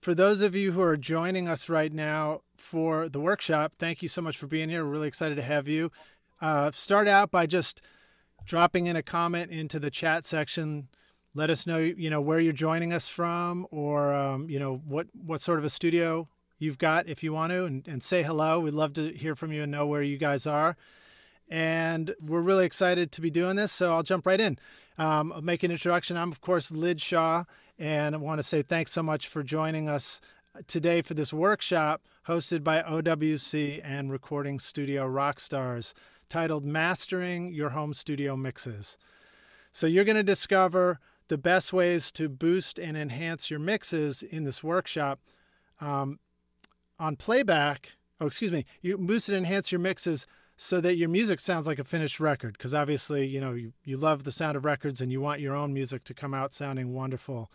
for those of you who are joining us right now for the workshop, thank you so much for being here. We're really excited to have you. Uh, start out by just dropping in a comment into the chat section. Let us know, you know, where you're joining us from, or um, you know, what what sort of a studio you've got if you want to, and, and say hello. We'd love to hear from you and know where you guys are. And we're really excited to be doing this, so I'll jump right in. Um, I'll make an introduction. I'm of course Lij Shaw, and I want to say thanks so much for joining us today for this workshop hosted by OWC and Recording Studio Rockstars titled Mastering Your Home Studio Mixes. So you're going to discover the best ways to boost and enhance your mixes in this workshop. Um, on playback, oh, excuse me, you boost and enhance your mixes so that your music sounds like a finished record. Because obviously, you know, you, you love the sound of records and you want your own music to come out sounding wonderful.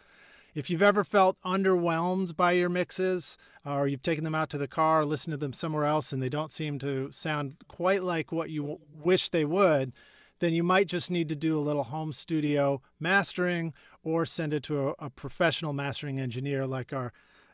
If you've ever felt underwhelmed by your mixes, or you've taken them out to the car, listened to them somewhere else, and they don't seem to sound quite like what you wish they would, then you might just need to do a little home studio mastering or send it to a, a professional mastering engineer like our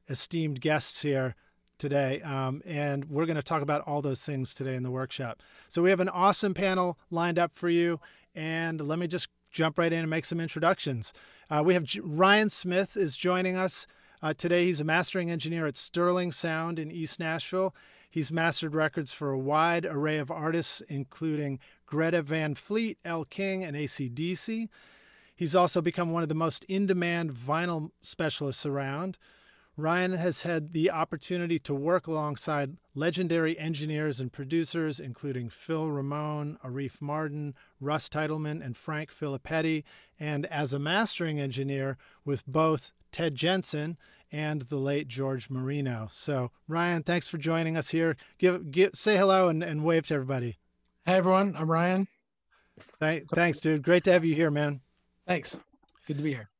esteemed guests here today. Um, and we're going to talk about all those things today in the workshop. So we have an awesome panel lined up for you. And let me just jump right in and make some introductions. Uh, we have J- Ryan Smith is joining us uh, today. He's a mastering engineer at Sterling Sound in East Nashville. He's mastered records for a wide array of artists, including Greta Van Fleet, Elle King, and ACDC. He's also become one of the most in demand vinyl specialists around. Ryan has had the opportunity to work alongside legendary engineers and producers, including Phil Ramone, Arif Mardin, Russ Titelman, and Frank Filippetti, and as a mastering engineer with both Ted Jensen and the late George Marino. So, Ryan, thanks for joining us here. Give, give say hello and, and wave to everybody. Hey, everyone. I'm Ryan. Th- thanks, dude. Great to have you here, man. Thanks. Good to be here.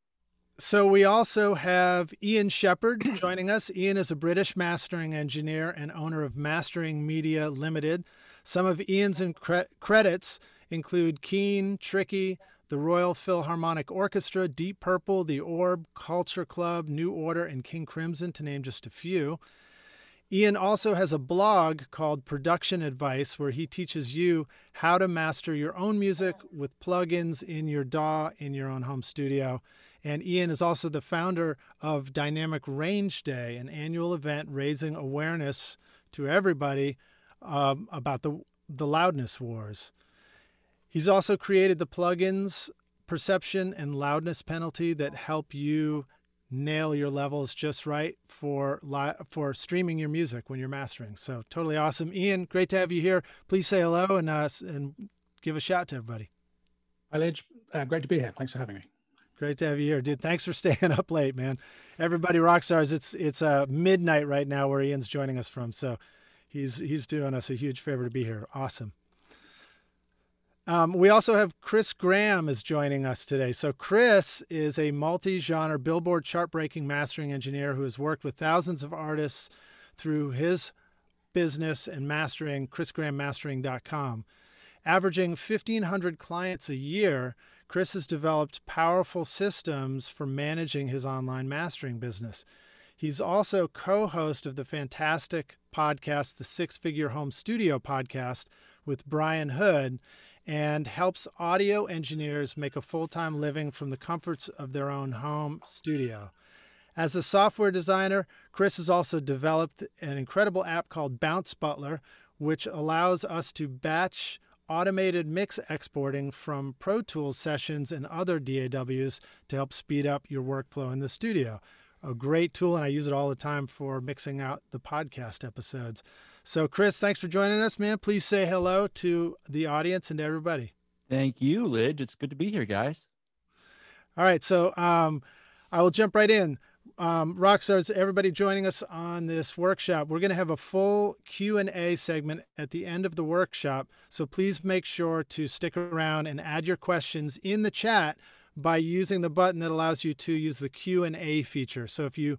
So we also have Ian Shepherd joining us. Ian is a British mastering engineer and owner of Mastering Media Limited. Some of Ian's incre- credits include Keane, Tricky, the Royal Philharmonic Orchestra, Deep Purple, The Orb, Culture Club, New Order, and King Crimson, to name just a few. Ian also has a blog called Production Advice where he teaches you how to master your own music with plugins in your DAW in your own home studio. And Ian is also the founder of Dynamic Range Day, an annual event raising awareness to everybody um, about the, the loudness wars. He's also created the plugins perception and loudness penalty that help you nail your levels just right for li- for streaming your music when you're mastering. So totally awesome, Ian. Great to have you here. Please say hello and uh, and give a shout to everybody. Hi, Lij. Uh, great to be here. Thanks for having me. Great to have you here, dude. Thanks for staying up late, man. Everybody rock stars. It's it's uh, midnight right now where Ian's joining us from, so he's he's doing us a huge favor to be here. Awesome. Um, we also have Chris Graham is joining us today. So Chris is a multi-genre Billboard chart-breaking mastering engineer who has worked with thousands of artists through his business and mastering, chrisgrahammastering.com. Averaging 1,500 clients a year, Chris has developed powerful systems for managing his online mastering business. He's also co host of the fantastic podcast, the Six Figure Home Studio podcast with Brian Hood, and helps audio engineers make a full time living from the comforts of their own home studio. As a software designer, Chris has also developed an incredible app called Bounce Butler, which allows us to batch automated mix exporting from Pro Tools sessions and other DAWs to help speed up your workflow in the studio. A great tool, and I use it all the time for mixing out the podcast episodes. So, Chris, thanks for joining us, man. Please say hello to the audience and to everybody. Thank you, Lij. It's good to be here, guys. All right, so um, I will jump right in um, Rockstars, everybody joining us on this workshop. We're going to have a full Q&A segment at the end of the workshop. So please make sure to stick around and add your questions in the chat by using the button that allows you to use the Q&A feature. So if you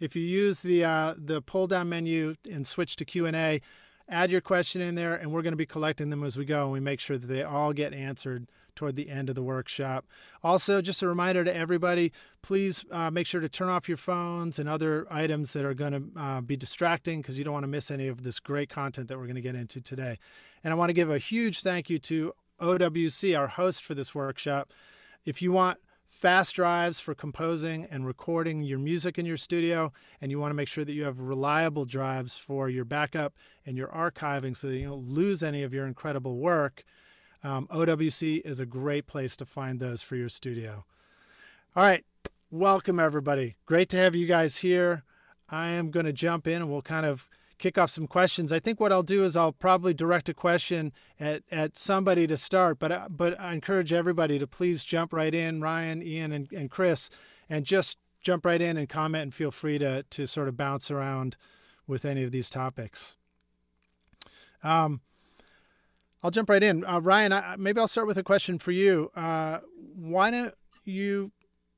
if you use the uh, the pull down menu and switch to Q&A, add your question in there and we're going to be collecting them as we go and we make sure that they all get answered toward the end of the workshop. Also, just a reminder to everybody please uh, make sure to turn off your phones and other items that are going to uh, be distracting because you don't want to miss any of this great content that we're going to get into today. And I want to give a huge thank you to OWC, our host for this workshop. If you want fast drives for composing and recording your music in your studio, and you want to make sure that you have reliable drives for your backup and your archiving so that you don't lose any of your incredible work, um, OWC is a great place to find those for your studio. All right, welcome everybody. Great to have you guys here. I am going to jump in and we'll kind of kick off some questions. I think what I'll do is I'll probably direct a question at, at somebody to start, but uh, but I encourage everybody to please jump right in, Ryan, Ian, and, and Chris, and just jump right in and comment and feel free to to sort of bounce around with any of these topics. Um, I'll jump right in. Uh, Ryan, I, maybe I'll start with a question for you. Uh, why don't you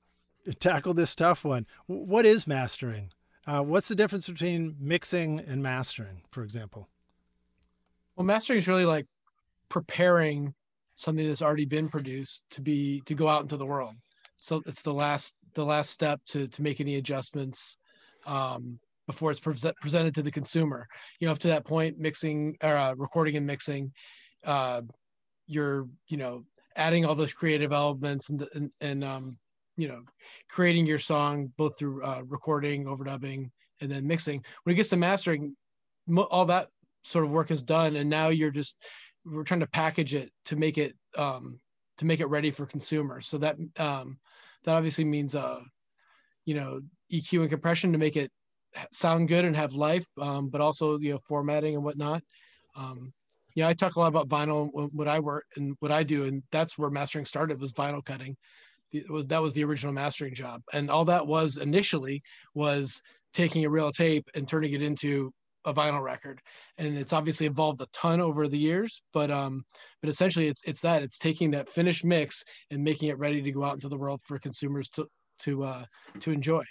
tackle this tough one? What is mastering? Uh, what's the difference between mixing and mastering, for example? Well, mastering is really like preparing something that's already been produced to be to go out into the world. So it's the last the last step to to make any adjustments um, before it's pre- presented to the consumer. You know, up to that point, mixing or uh, recording and mixing, uh, you're you know adding all those creative elements and and, and um, you know creating your song both through uh, recording overdubbing and then mixing. When it gets to mastering all that sort of work is done and now you're just we're trying to package it to make it um, to make it ready for consumers. So that um, that obviously means uh you know eq and compression to make it sound good and have life um, but also you know formatting and whatnot. Um, yeah, I talk a lot about vinyl, what I work and what I do, and that's where mastering started was vinyl cutting. It was that was the original mastering job. And all that was initially was taking a real tape and turning it into a vinyl record. And it's obviously evolved a ton over the years but um but essentially it's it's that it's taking that finished mix and making it ready to go out into the world for consumers to to uh to enjoy.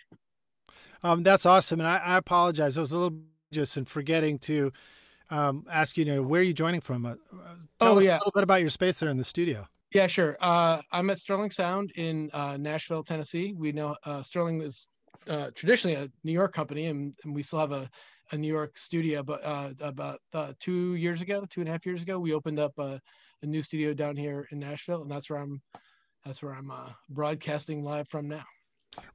Um that's awesome and i, I apologize. I was a little just in forgetting to um ask you, you know where are you joining from uh, uh tell oh, us yeah. a little bit about your space there in the studio yeah, sure. Uh, I'm at Sterling Sound in uh, Nashville, Tennessee. We know uh, Sterling is uh, traditionally a New York company, and, and, we still have a, a New York studio. But uh, about uh, two years ago, two and a half years ago, we opened up a, a, new studio down here in Nashville, and that's where I'm. That's where I'm broadcasting live from now.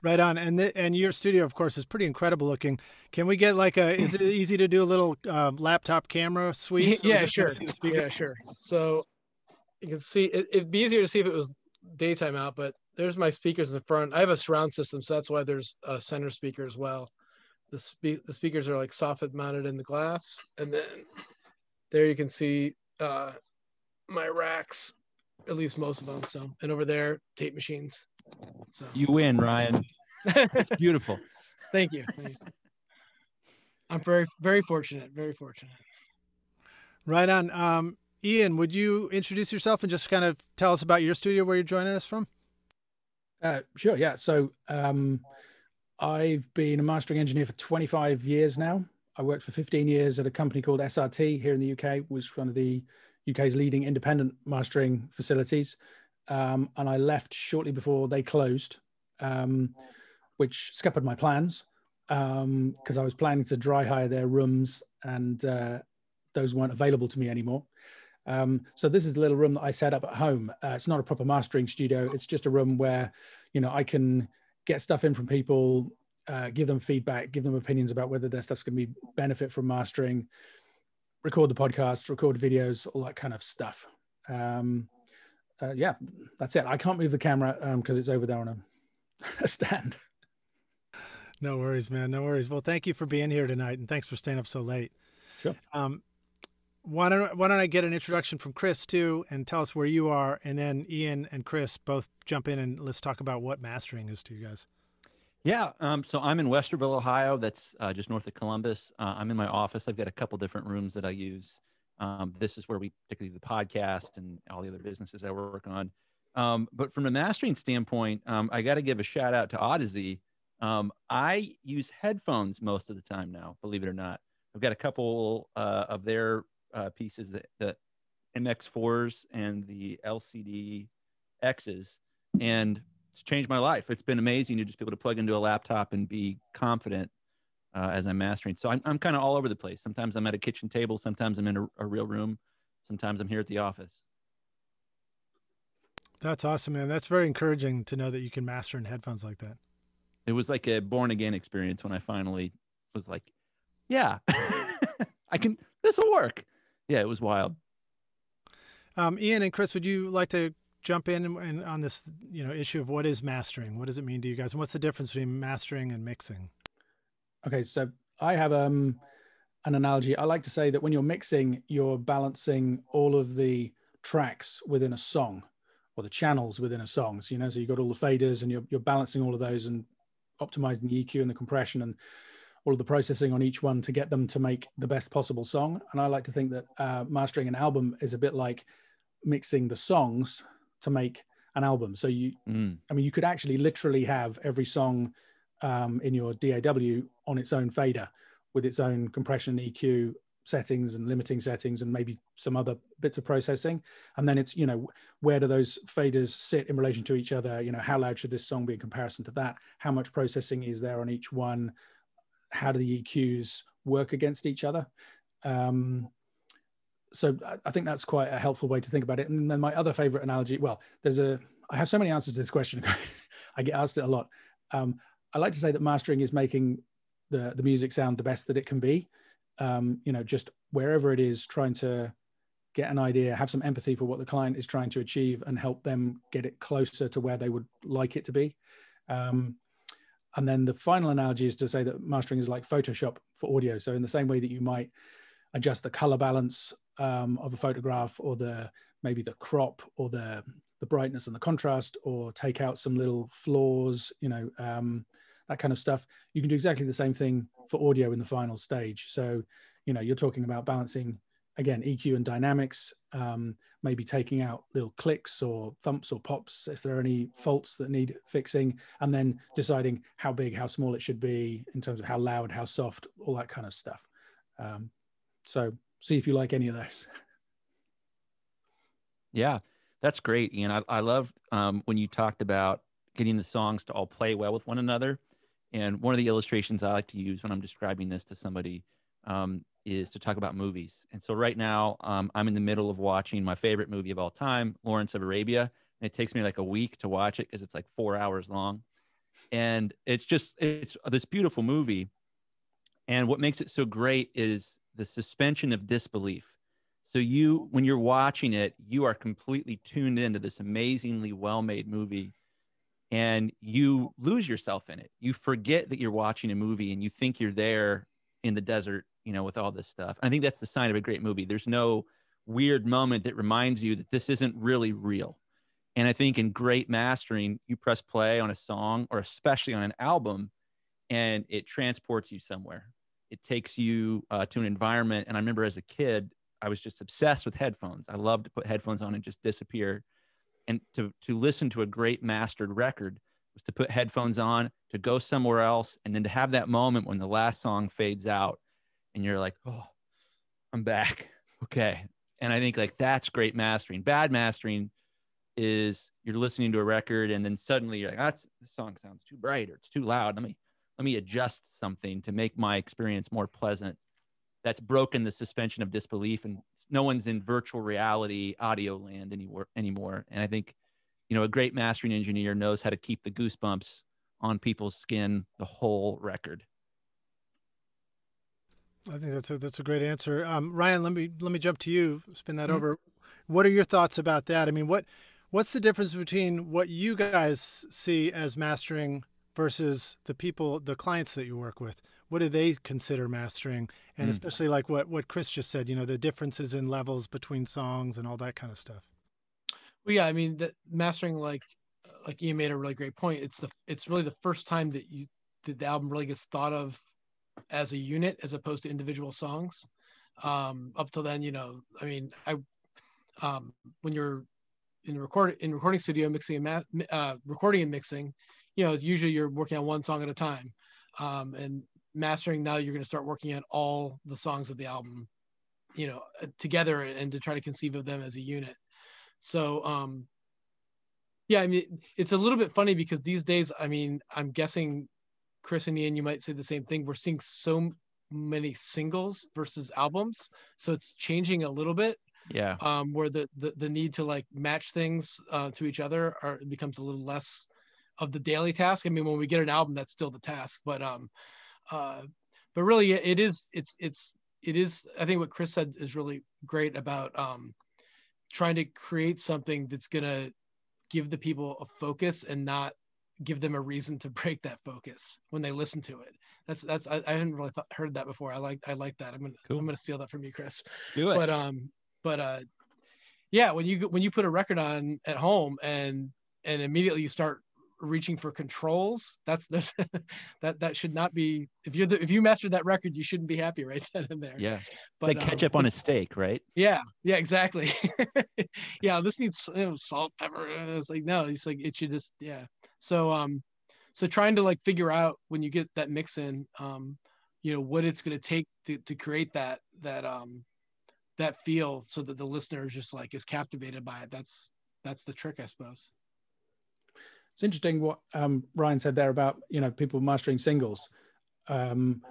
Right on, and the, and your studio, of course, is pretty incredible looking. Can we get like a? Is it easy to do a little laptop camera sweep? So yeah, sure. Yeah, sure. So you can see it, it'd be easier to see if it was daytime out, but there's my speakers in the front. I have a surround system, so that's why there's a center speaker as well. The, spe- the speakers are like soffit mounted in the glass, and then there you can see uh, my racks, at least most of them. So, and over there, tape machines. So you win, Ryan. it's beautiful. Thank you. Thank you. I'm very, very fortunate. Very fortunate. Right on. Um, Ian, would you introduce yourself and just kind of tell us about your studio where you're joining us from? Uh, sure, yeah. So um, I've been a mastering engineer for 25 years now. I worked for 15 years at a company called SRT here in the UK, was one of the UK's leading independent mastering facilities. Um, and I left shortly before they closed, um, which scuppered my plans because um, I was planning to dry hire their rooms and uh, those weren't available to me anymore. Um, so this is the little room that I set up at home. Uh, it's not a proper mastering studio. It's just a room where, you know, I can get stuff in from people, uh, give them feedback, give them opinions about whether their stuff's going to be benefit from mastering, record the podcast, record videos, all that kind of stuff. Um, uh, yeah, that's it. I can't move the camera because um, it's over there on a, a stand. No worries, man. No worries. Well, thank you for being here tonight, and thanks for staying up so late. Sure. Um, why don't why don't I get an introduction from Chris too, and tell us where you are, and then Ian and Chris both jump in and let's talk about what mastering is to you guys. Yeah, um, so I'm in Westerville, Ohio. That's uh, just north of Columbus. Uh, I'm in my office. I've got a couple different rooms that I use. Um, this is where we particularly the podcast and all the other businesses I work on. Um, but from a mastering standpoint, um, I got to give a shout out to Audeze. Um, I use headphones most of the time now, believe it or not. I've got a couple uh, of their uh, pieces that the MX4s and the LCD X's, and it's changed my life. It's been amazing to just be able to plug into a laptop and be confident uh, as I'm mastering. So I'm, I'm kind of all over the place. Sometimes I'm at a kitchen table, sometimes I'm in a, a real room, sometimes I'm here at the office. That's awesome, man. That's very encouraging to know that you can master in headphones like that. It was like a born again experience when I finally was like, yeah, I can, this will work. Yeah, it was wild. Um, Ian and Chris, would you like to jump in and, and on this, you know, issue of what is mastering? What does it mean to you guys? And what's the difference between mastering and mixing? Okay, so I have um, an analogy. I like to say that when you're mixing, you're balancing all of the tracks within a song or the channels within a song. So, you know, so you've got all the faders and you're, you're balancing all of those and optimizing the EQ and the compression and all of the processing on each one to get them to make the best possible song. And I like to think that uh, mastering an album is a bit like mixing the songs to make an album. So you, mm. I mean, you could actually literally have every song um, in your DAW on its own fader with its own compression, EQ, settings and limiting settings and maybe some other bits of processing. And then it's you know where do those faders sit in relation to each other? You know how loud should this song be in comparison to that? How much processing is there on each one? How do the eqs work against each other? Um, so i think that's quite a helpful way to think about it. And then my other favorite analogy well there's a i have so many answers to this question i get asked it a lot. Um, i like to say that mastering is making the the music sound the best that it can be um, you know, just wherever it is, trying to get an idea, have some empathy for what the client is trying to achieve, and help them get it closer to where they would like it to be. Um, and then the final analogy is to say that mastering is like Photoshop for audio. So in the same way that you might adjust the color balance um, of a photograph, or the maybe the crop, or the the brightness and the contrast, or take out some little flaws, you know, um, that kind of stuff. You can do exactly the same thing for audio in the final stage. So, you know, you're talking about balancing again EQ and dynamics, um, maybe taking out little clicks or thumps or pops if there are any faults that need fixing, and then deciding how big, how small it should be in terms of how loud, how soft, all that kind of stuff. Um, so, see if you like any of those. Yeah, that's great, Ian. I, I love um, when you talked about getting the songs to all play well with one another. And one of the illustrations I like to use when I'm describing this to somebody um, is to talk about movies. And so right now, um, I'm in the middle of watching my favorite movie of all time, Lawrence of Arabia. And it takes me like a week to watch it because it's like four hours long. And it's just, it's this beautiful movie. And what makes it so great is the suspension of disbelief. So you, when you're watching it, you are completely tuned into this amazingly well-made movie and you lose yourself in it. You forget that you're watching a movie and you think you're there in the desert, you know, with all this stuff. I think that's the sign of a great movie. There's no weird moment that reminds you that this isn't really real. And I think in great mastering, you press play on a song or especially on an album and it transports you somewhere. It takes you uh, to an environment. And I remember as a kid, I was just obsessed with headphones. I loved to put headphones on and just disappear and to to listen to a great mastered record was to put headphones on to go somewhere else and then to have that moment when the last song fades out and you're like oh i'm back. Okay. And i think like that's great mastering. Bad mastering is you're listening to a record and then suddenly you're like ah, that's this song sounds too bright or it's too loud. Let me let me adjust something to make my experience more pleasant that's broken the suspension of disbelief and no one's in virtual reality audio land anymore anymore. And i think you know a great mastering engineer knows how to keep the goosebumps on people's skin the whole record. I think that's a that's a great answer. Um, ryan let me let me jump to you spin that mm-hmm. over. What are your thoughts about that? I mean what what's the difference between what you guys see as mastering versus the people the clients that you work with what do they consider mastering? And mm. especially like what what chris just said you know the differences in levels between songs and all that kind of stuff. Well yeah i mean the mastering like like ian made a really great point. It's the it's really the first time that you that the album really gets thought of as a unit as opposed to individual songs. Um up till then you know i mean i um when you're in the record in recording studio mixing and ma- uh, recording and mixing you know usually you're working on one song at a time. Um, and mastering now you're going to start working on all the songs of the album you know uh, together and to try to conceive of them as a unit so um Yeah, I mean, it's a little bit funny because these days, I mean, I'm guessing Chris and Ian, you might say the same thing. We're seeing so many singles versus albums, so it's changing a little bit. Yeah. Um, where the, the the need to like match things uh, to each other are becomes a little less of the daily task. I mean, when we get an album, that's still the task, but um, uh, but really, it is it's it's it is. I think what Chris said is really great about um, trying to create something that's gonna give the people a focus and not give them a reason to break that focus when they listen to it. That's that's I, I hadn't really thought, heard that before. I like I like that. I'm gonna cool. I'm gonna steal that from you, Chris. Do it. But um, but uh, yeah, when you when you put a record on at home and and immediately you start reaching for controls that's that's that that should not be if you're the if you mastered that record you shouldn't be happy right then and there. Yeah. But like ketchup um, on a steak right? Yeah yeah exactly. Yeah this needs you know, salt pepper it's like no it's like it should just yeah. So um so trying to like figure out when you get that mix in um you know what it's going to take to to create that that um that feel so that the listener is just like is captivated by it. That's that's the trick i suppose it's interesting what um, Ryan said there about you know people mastering singles. Um,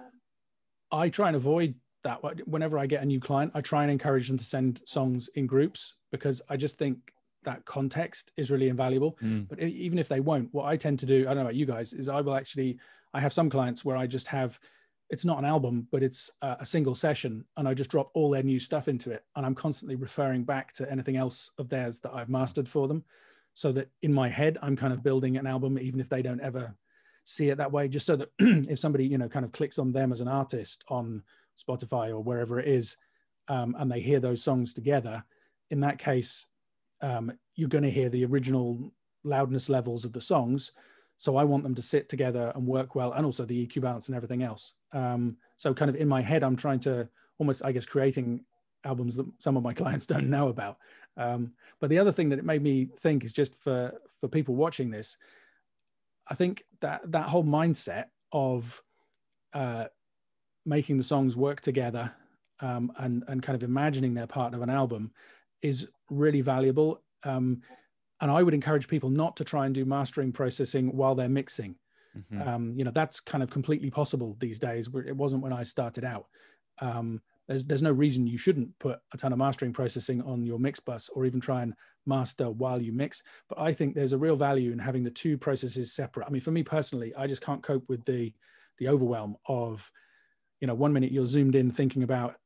I try and avoid that. Whenever I get a new client, I try and encourage them to send songs in groups because I just think that context is really invaluable. Mm. But even if they won't, what I tend to do, I don't know about you guys, is I will actually. I have some clients where I just have it's not an album, but it's a single session, and I just drop all their new stuff into it, and I'm constantly referring back to anything else of theirs that I've mastered for them so that in my head i'm kind of building an album even if they don't ever see it that way just so that if somebody you know kind of clicks on them as an artist on spotify or wherever it is um, and they hear those songs together in that case um, you're going to hear the original loudness levels of the songs so i want them to sit together and work well and also the eq balance and everything else um, so kind of in my head i'm trying to almost i guess creating albums that some of my clients don't know about. Um, but the other thing that it made me think is just for for people watching this, I think that that whole mindset of uh, making the songs work together um, and and kind of imagining they're part of an album is really valuable. Um, and I would encourage people not to try and do mastering processing while they're mixing. Mm-hmm. Um, you know, that's kind of completely possible these days. It wasn't when I started out. Um, there's there's no reason you shouldn't put a ton of mastering processing on your mix bus or even try and master while you mix. But i think there's a real value in having the two processes separate. I mean for me personally i just can't cope with the the overwhelm of you know one minute you're zoomed in thinking about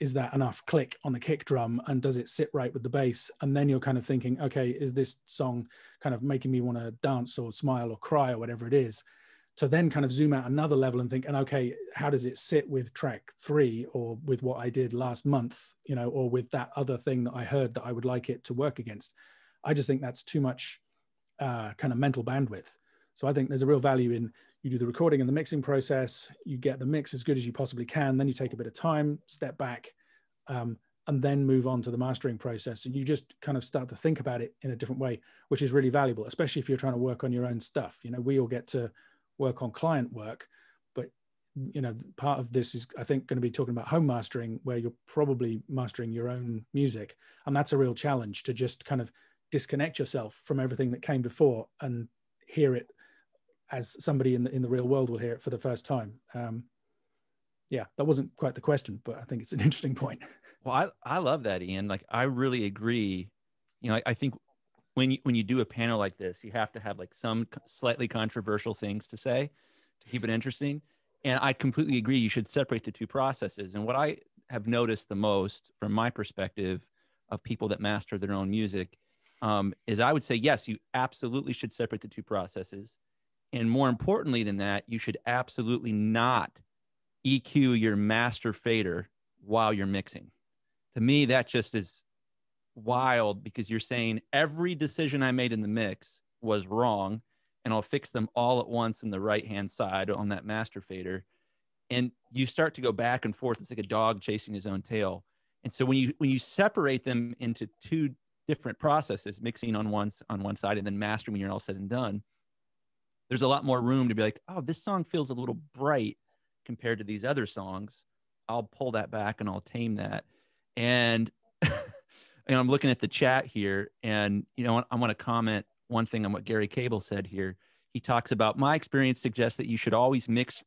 is that enough click on the kick drum and does it sit right with the bass? And then you're kind of thinking okay is this song kind of making me want to dance or smile or cry or whatever it is to then kind of zoom out another level and think, and okay, how does it sit with track three or with what I did last month, you know, or with that other thing that I heard that I would like it to work against? I just think that's too much uh, kind of mental bandwidth. So I think there's a real value in you do the recording and the mixing process, you get the mix as good as you possibly can, then you take a bit of time, step back, um, and then move on to the mastering process. And you just kind of start to think about it in a different way, which is really valuable, especially if you're trying to work on your own stuff. You know, we all get to work on client work but you know part of this is i think going to be talking about home mastering where you're probably mastering your own music. And that's a real challenge to just kind of disconnect yourself from everything that came before and hear it as somebody in the in the real world will hear it for the first time. Um, yeah that wasn't quite the question but i think it's an interesting point. Well i i love that ian. Like i really agree. You know I, I think when you when you do a panel like this, you have to have like some slightly controversial things to say to keep it interesting. And I completely agree. You should separate the two processes. And what I have noticed the most from my perspective of people that master their own music um, is I would say, yes, you absolutely should separate the two processes. And more importantly than that, you should absolutely not EQ your master fader while you're mixing. To me, that just is wild because you're saying every decision I made in the mix was wrong and I'll fix them all at once in the right hand side on that master fader. And you start to go back and forth. It's like a dog chasing his own tail. And so when you when you separate them into two different processes, mixing on one on one side and then mastering when you're all said and done, there's a lot more room to be like, oh, this song feels a little bright compared to these other songs. I'll pull that back and I'll tame that. And and I'm looking at the chat here, and you know, I want to comment one thing on what Gary Cable said here. He talks about my experience suggests that you should always mix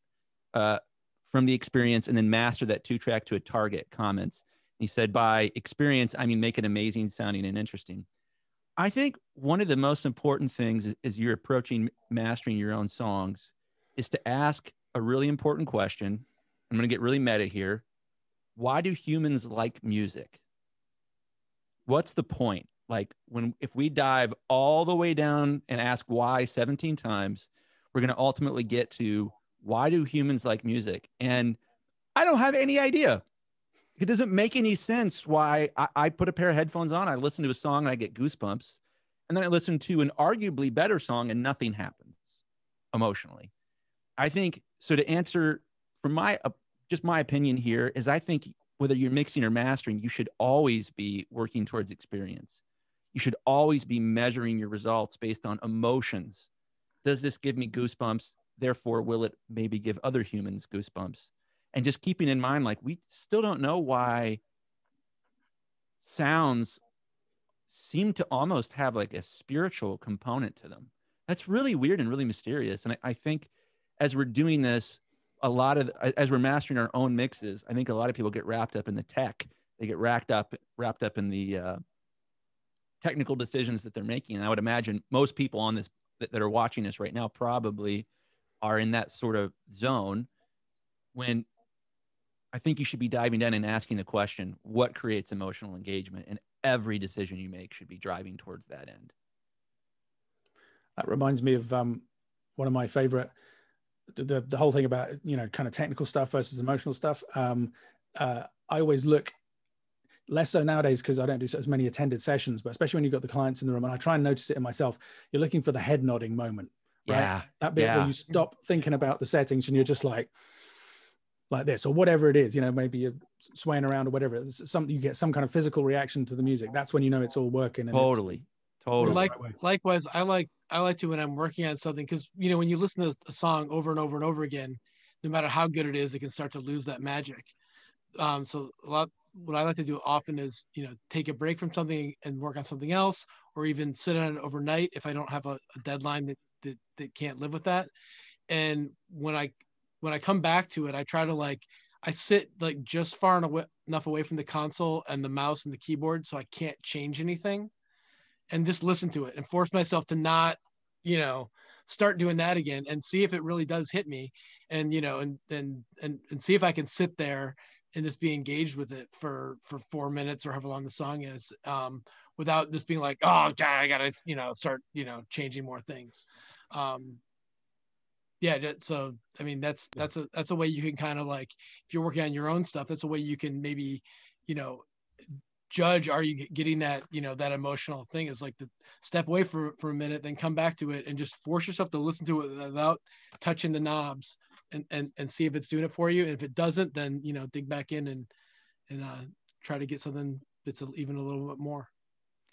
uh, from the experience and then master that two track to a target comments. He said, by experience, I mean, make it amazing sounding and interesting. I think one of the most important things is you're approaching mastering your own songs is to ask a really important question. I'm going to get really meta here. Why do humans like music? What's the point? Like when if we dive all the way down and ask why 17 times, we're going to ultimately get to why do humans like music? And I don't have any idea. It doesn't make any sense why I, I put a pair of headphones on, I listen to a song and I get goosebumps. And then I listen to an arguably better song and nothing happens emotionally. I think so. To answer from my uh, just my opinion here is, I think whether you're mixing or mastering, you should always be working towards experience. You should always be measuring your results based on emotions. Does this give me goosebumps? Therefore, will it maybe give other humans goosebumps? And just keeping in mind, like we still don't know why sounds seem to almost have like a spiritual component to them. That's really weird and really mysterious. And I, I think as we're doing this, a lot of as we're mastering our own mixes, I think a lot of people get wrapped up in the tech. They get wrapped up wrapped up in the uh, technical decisions that they're making. And I would imagine most people on this that, that are watching this right now probably are in that sort of zone when I think you should be diving down and asking the question, what creates emotional engagement? And every decision you make should be driving towards that end. That reminds me of um, one of my favorite the the whole thing about you know kind of technical stuff versus emotional stuff. Um, uh, I always look less so nowadays because I don't do as many attended sessions, but especially when you've got the clients in the room, and I try and notice it in myself. You're looking for the head nodding moment, right? Yeah, that bit yeah. where you stop thinking about the settings and you're just like like this or whatever it is you know maybe you're swaying around or whatever it's something you get some kind of physical reaction to the music that's when you know it's all working and totally totally like likewise i like i like to when i'm working on something because you know when you listen to a song over and over and over again no matter how good it is it can start to lose that magic. Um, so a lot what i like to do often is you know take a break from something and work on something else or even sit on it overnight if i don't have a, a deadline that, that that can't live with that. And when i when i come back to it i try to like I sit like just far enough away from the console and the mouse and the keyboard so I can't change anything and just listen to it and force myself to not, you know, start doing that again and see if it really does hit me and you know and and and, and see if I can sit there and just be engaged with it for for four minutes or however long the song is um, without just being like oh God, i gotta you know start you know changing more things. Um, yeah so i mean that's that's a that's a way you can kind of like if you're working on your own stuff that's a way you can maybe you know judge are you getting that you know that emotional thing? Is like to step away for for a minute then come back to it and just force yourself to listen to it without touching the knobs and and, and see if it's doing it for you. And if it doesn't then you know dig back in and and uh, try to get something that's even a little bit more.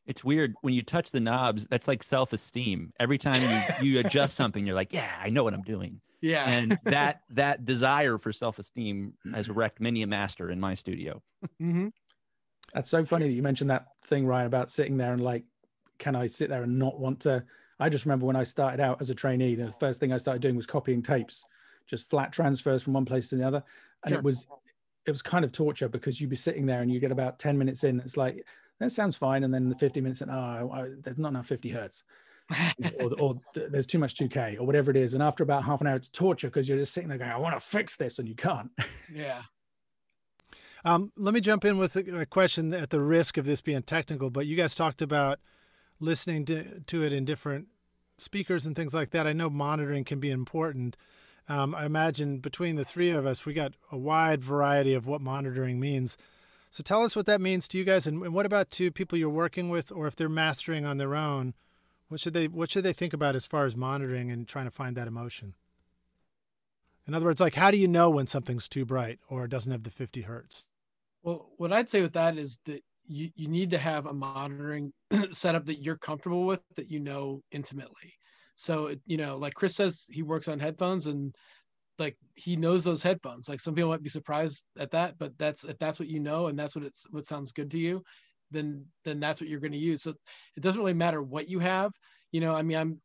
It's weird. When you touch the knobs that's like self-esteem. Every time you you adjust something you're like yeah i know what i'm doing. Yeah. And that that desire for self-esteem has wrecked many a master in my studio. Mm-hmm. That's so funny that you mentioned that thing, Ryan, about sitting there and like, can I sit there and not want to? I just remember when I started out as a trainee, the first thing I started doing was copying tapes, just flat transfers from one place to the other. And Sure. it was, it was kind of torture because you'd be sitting there and you get about 10 minutes in. It's like, that sounds fine. And then the 50 minutes in, oh, ah, I, there's not enough 50 hertz or, or there's too much 2K or whatever it is. And after about half an hour, it's torture because you're just sitting there going, I want to fix this. And you can't. yeah Um, let me jump in with a, question at the risk of this being technical, but you guys talked about listening to, to it in different speakers and things like that. I know monitoring can be important. Um, I imagine between the three of us, we got a wide variety of what monitoring means. So tell us what that means to you guys, and, and what about to people you're working with, or if they're mastering on their own, what should they what should they think about as far as monitoring and trying to find that emotion? In other words, like how do you know when something's too bright or doesn't have the 50 hertz? Well, what I'd say with that is that you, you need to have a monitoring setup that you're comfortable with, that you know intimately. So, you know, like Chris says, he works on headphones and like he knows those headphones. Like some people might be surprised at that, but that's if that's what you know and that's what it's what sounds good to you, then then that's what you're going to use. So it doesn't really matter what you have. you know, I mean, I'm,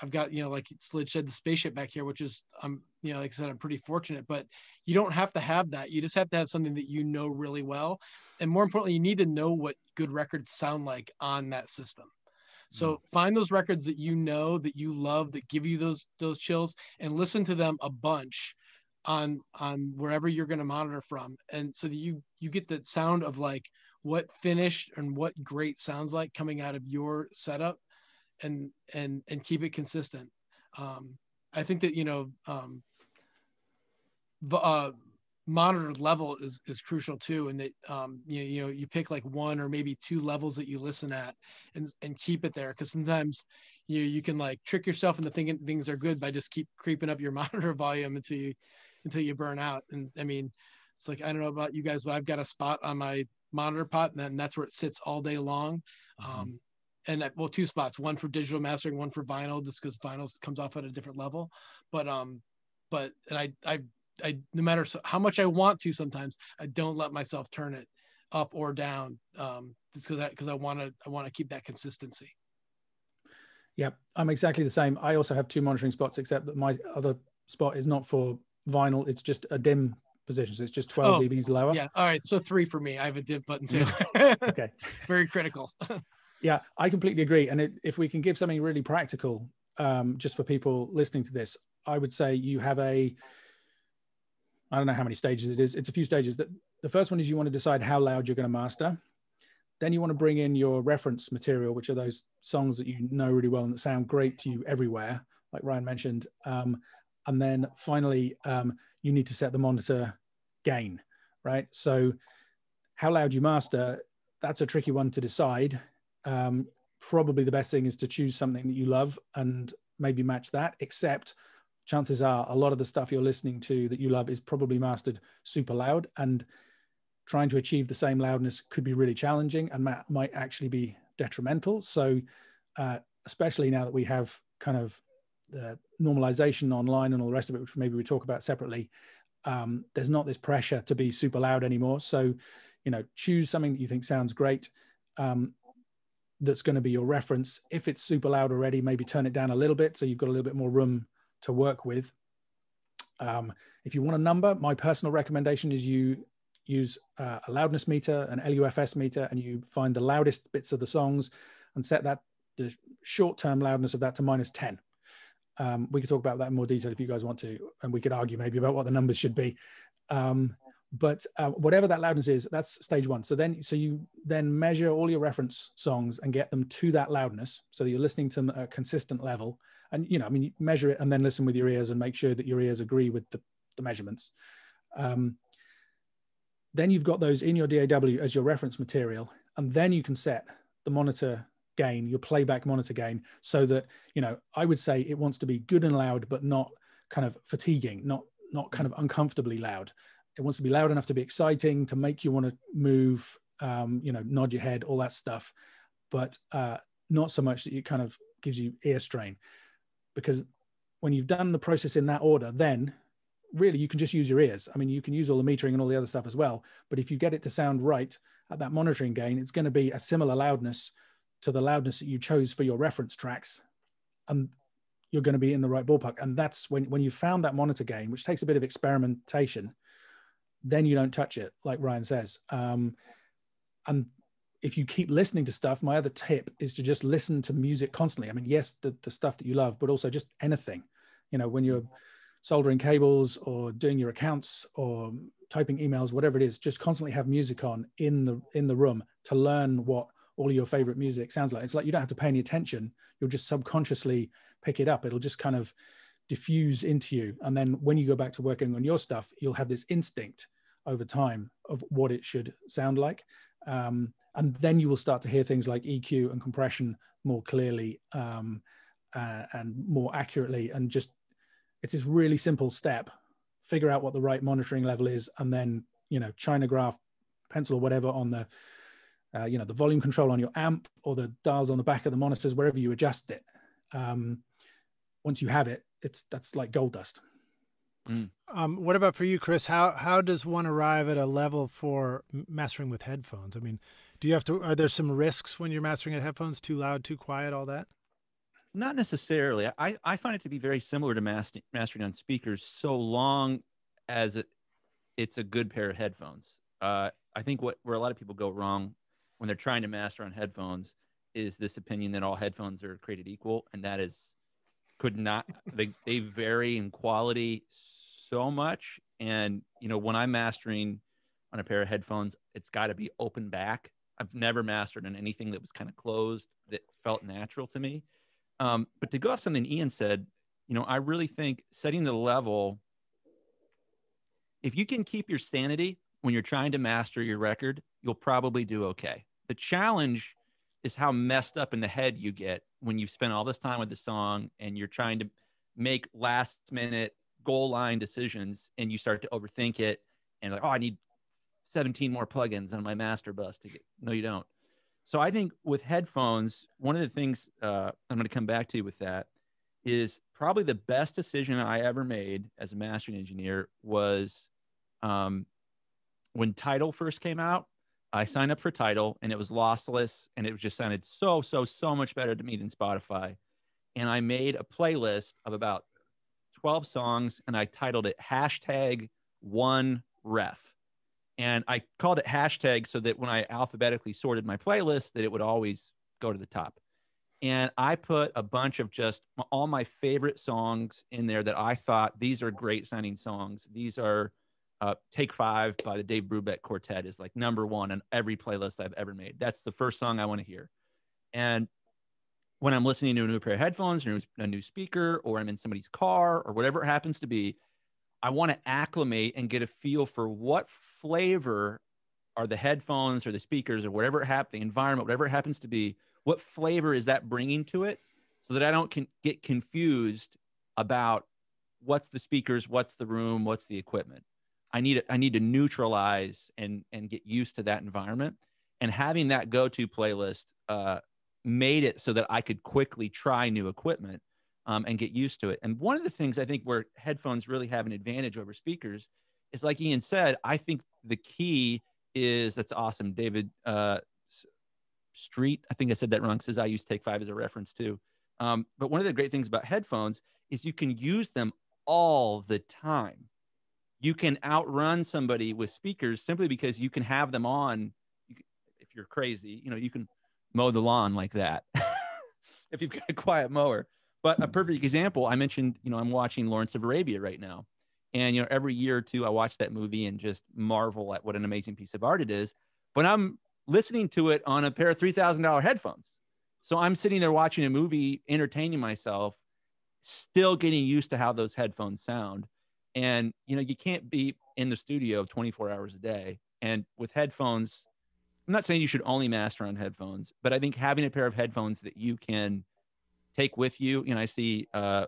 I've got, you know, like Lij said, the spaceship back here, which is, I'm, you know, like I said, I'm pretty fortunate, but you don't have to have that. You just have to have something that you know really well. And more importantly, you need to know what good records sound like on that system. So mm. find those records that you know that you love that give you those those chills and listen to them a bunch on on wherever you're going to monitor from and so that you you get the sound of like what finished and what great sounds like coming out of your setup and and and keep it consistent um i think that you know um the uh monitor level is is crucial too and that um you, you know you pick like one or maybe two levels that you listen at and and keep it there because sometimes you you can like trick yourself into thinking things are good by just keep creeping up your monitor volume until you until you burn out. And I mean, it's like I don't know about you guys, but I've got a spot on my monitor pot, and then that's where it sits all day long. Mm-hmm. Um, and that, well, two spots, one for digital mastering, one for vinyl, just because vinyl comes off at a different level. But um, but and I I I no matter how much I want to, sometimes I don't let myself turn it up or down um, just because I because I want to I want to keep that consistency. Yeah, I'm exactly the same. I also have two monitoring spots, except that my other spot is not for vinyl. It's just a dim position, so it's just 12 oh, dBs lower. Yeah. All right. So three for me. I have a dim button too. okay. Very critical. yeah, I completely agree. And it, if we can give something really practical, um, just for people listening to this, I would say you have a. I don't know how many stages it is. It's a few stages. That the first one is you want to decide how loud you're going to master. Then you want to bring in your reference material, which are those songs that you know really well and that sound great to you everywhere, like Ryan mentioned. Um, and then finally, um, you need to set the monitor gain, right? So how loud you master, that's a tricky one to decide. Um, probably the best thing is to choose something that you love and maybe match that, except chances are a lot of the stuff you're listening to that you love is probably mastered super loud and trying to achieve the same loudness could be really challenging and might actually be detrimental. So, uh, especially now that we have kind of the normalization online and all the rest of it, which maybe we talk about separately, um, there's not this pressure to be super loud anymore. So, you know, choose something that you think sounds great. Um, that's going to be your reference. If it's super loud already, maybe turn it down a little bit so you've got a little bit more room to work with. Um, if you want a number, my personal recommendation is you use uh, a loudness meter, an LUFS meter, and you find the loudest bits of the songs and set that the short-term loudness of that to minus 10. Um, we could talk about that in more detail if you guys want to, and we could argue maybe about what the numbers should be. Um, but uh, whatever that loudness is, that's stage one. So then, so you then measure all your reference songs and get them to that loudness, so that you're listening to them at a consistent level. And you know, I mean, you measure it and then listen with your ears and make sure that your ears agree with the, the measurements. Um, then you've got those in your DAW as your reference material, and then you can set the monitor gain, your playback monitor gain, so that you know I would say it wants to be good and loud, but not kind of fatiguing, not not kind of uncomfortably loud. It wants to be loud enough to be exciting, to make you want to move, um, you know, nod your head, all that stuff, but uh, not so much that it kind of gives you ear strain. Because when you've done the process in that order, then really you can just use your ears. I mean, you can use all the metering and all the other stuff as well. But if you get it to sound right at that monitoring gain, it's going to be a similar loudness to the loudness that you chose for your reference tracks and you're going to be in the right ballpark and that's when when you found that monitor gain which takes a bit of experimentation then you don't touch it like ryan says um, and if you keep listening to stuff my other tip is to just listen to music constantly i mean yes the, the stuff that you love but also just anything you know when you're soldering cables or doing your accounts or typing emails whatever it is just constantly have music on in the in the room to learn what all your favorite music sounds like. It's like you don't have to pay any attention. You'll just subconsciously pick it up. It'll just kind of diffuse into you. And then when you go back to working on your stuff, you'll have this instinct over time of what it should sound like. Um, and then you will start to hear things like EQ and compression more clearly um, uh, and more accurately. And just it's this really simple step. Figure out what the right monitoring level is, and then you know China graph, pencil or whatever on the uh, you know, the volume control on your amp or the dials on the back of the monitors, wherever you adjust it. Um, once you have it, it's that's like gold dust. Mm. Um, what about for you, Chris? How how does one arrive at a level for mastering with headphones? I mean, do you have to? Are there some risks when you're mastering at headphones? Too loud, too quiet, all that? Not necessarily. I, I find it to be very similar to master, mastering on speakers so long as it, it's a good pair of headphones. Uh, I think what where a lot of people go wrong when they're trying to master on headphones is this opinion that all headphones are created equal, and that is could not they, they vary in quality so much. And you know, when I'm mastering on a pair of headphones, it's got to be open back. I've never mastered on anything that was kind of closed that felt natural to me. Um, but to go off something Ian said, you know, I really think setting the level, if you can keep your sanity when you're trying to master your record, you'll probably do okay. The challenge is how messed up in the head you get when you've spent all this time with the song and you're trying to make last minute goal line decisions and you start to overthink it and like, oh, I need 17 more plugins on my master bus to get. No, you don't. So I think with headphones, one of the things uh, I'm going to come back to you with that is probably the best decision I ever made as a mastering engineer was um, when Tidal first came out. I signed up for Tidal and it was lossless and it just sounded so so so much better to me than Spotify. And I made a playlist of about 12 songs and I titled it hashtag one ref and I called it hashtag so that when I alphabetically sorted my playlist, that it would always go to the top. And I put a bunch of just all my favorite songs in there that I thought these are great sounding songs. These are uh, Take Five by the Dave Brubeck Quartet is like number one on every playlist I've ever made. That's the first song I want to hear. And when I'm listening to a new pair of headphones or a new speaker, or I'm in somebody's car or whatever it happens to be, I want to acclimate and get a feel for what flavor are the headphones or the speakers or whatever it happens, the environment, whatever it happens to be, what flavor is that bringing to it so that I don't get confused about what's the speakers, what's the room, what's the equipment. I need I need to neutralize and and get used to that environment. And having that go-to playlist uh, made it so that I could quickly try new equipment um, and get used to it. And one of the things I think where headphones really have an advantage over speakers is, like Ian said, I think the key is that's awesome. David uh, Street, I think I said that wrong, says I use Take Five as a reference too. Um, but one of the great things about headphones is you can use them all the time. You can outrun somebody with speakers simply because you can have them on. if you're crazy, you know, you can mow the lawn like that. if you've got a quiet mower, but a hmm. perfect example, I mentioned, you know, I'm watching Lawrence of Arabia right now. And, you know, every year or two, I watch that movie and just marvel at what an amazing piece of art it is. But I'm listening to it on a pair of $3,000 headphones. So I'm sitting there watching a movie, entertaining myself, still getting used to how those headphones sound. And, you know, you can't be in the studio 24 hours a day. And with headphones, I'm not saying you should only master on headphones, but I think having a pair of headphones that you can take with you. You know, I see uh,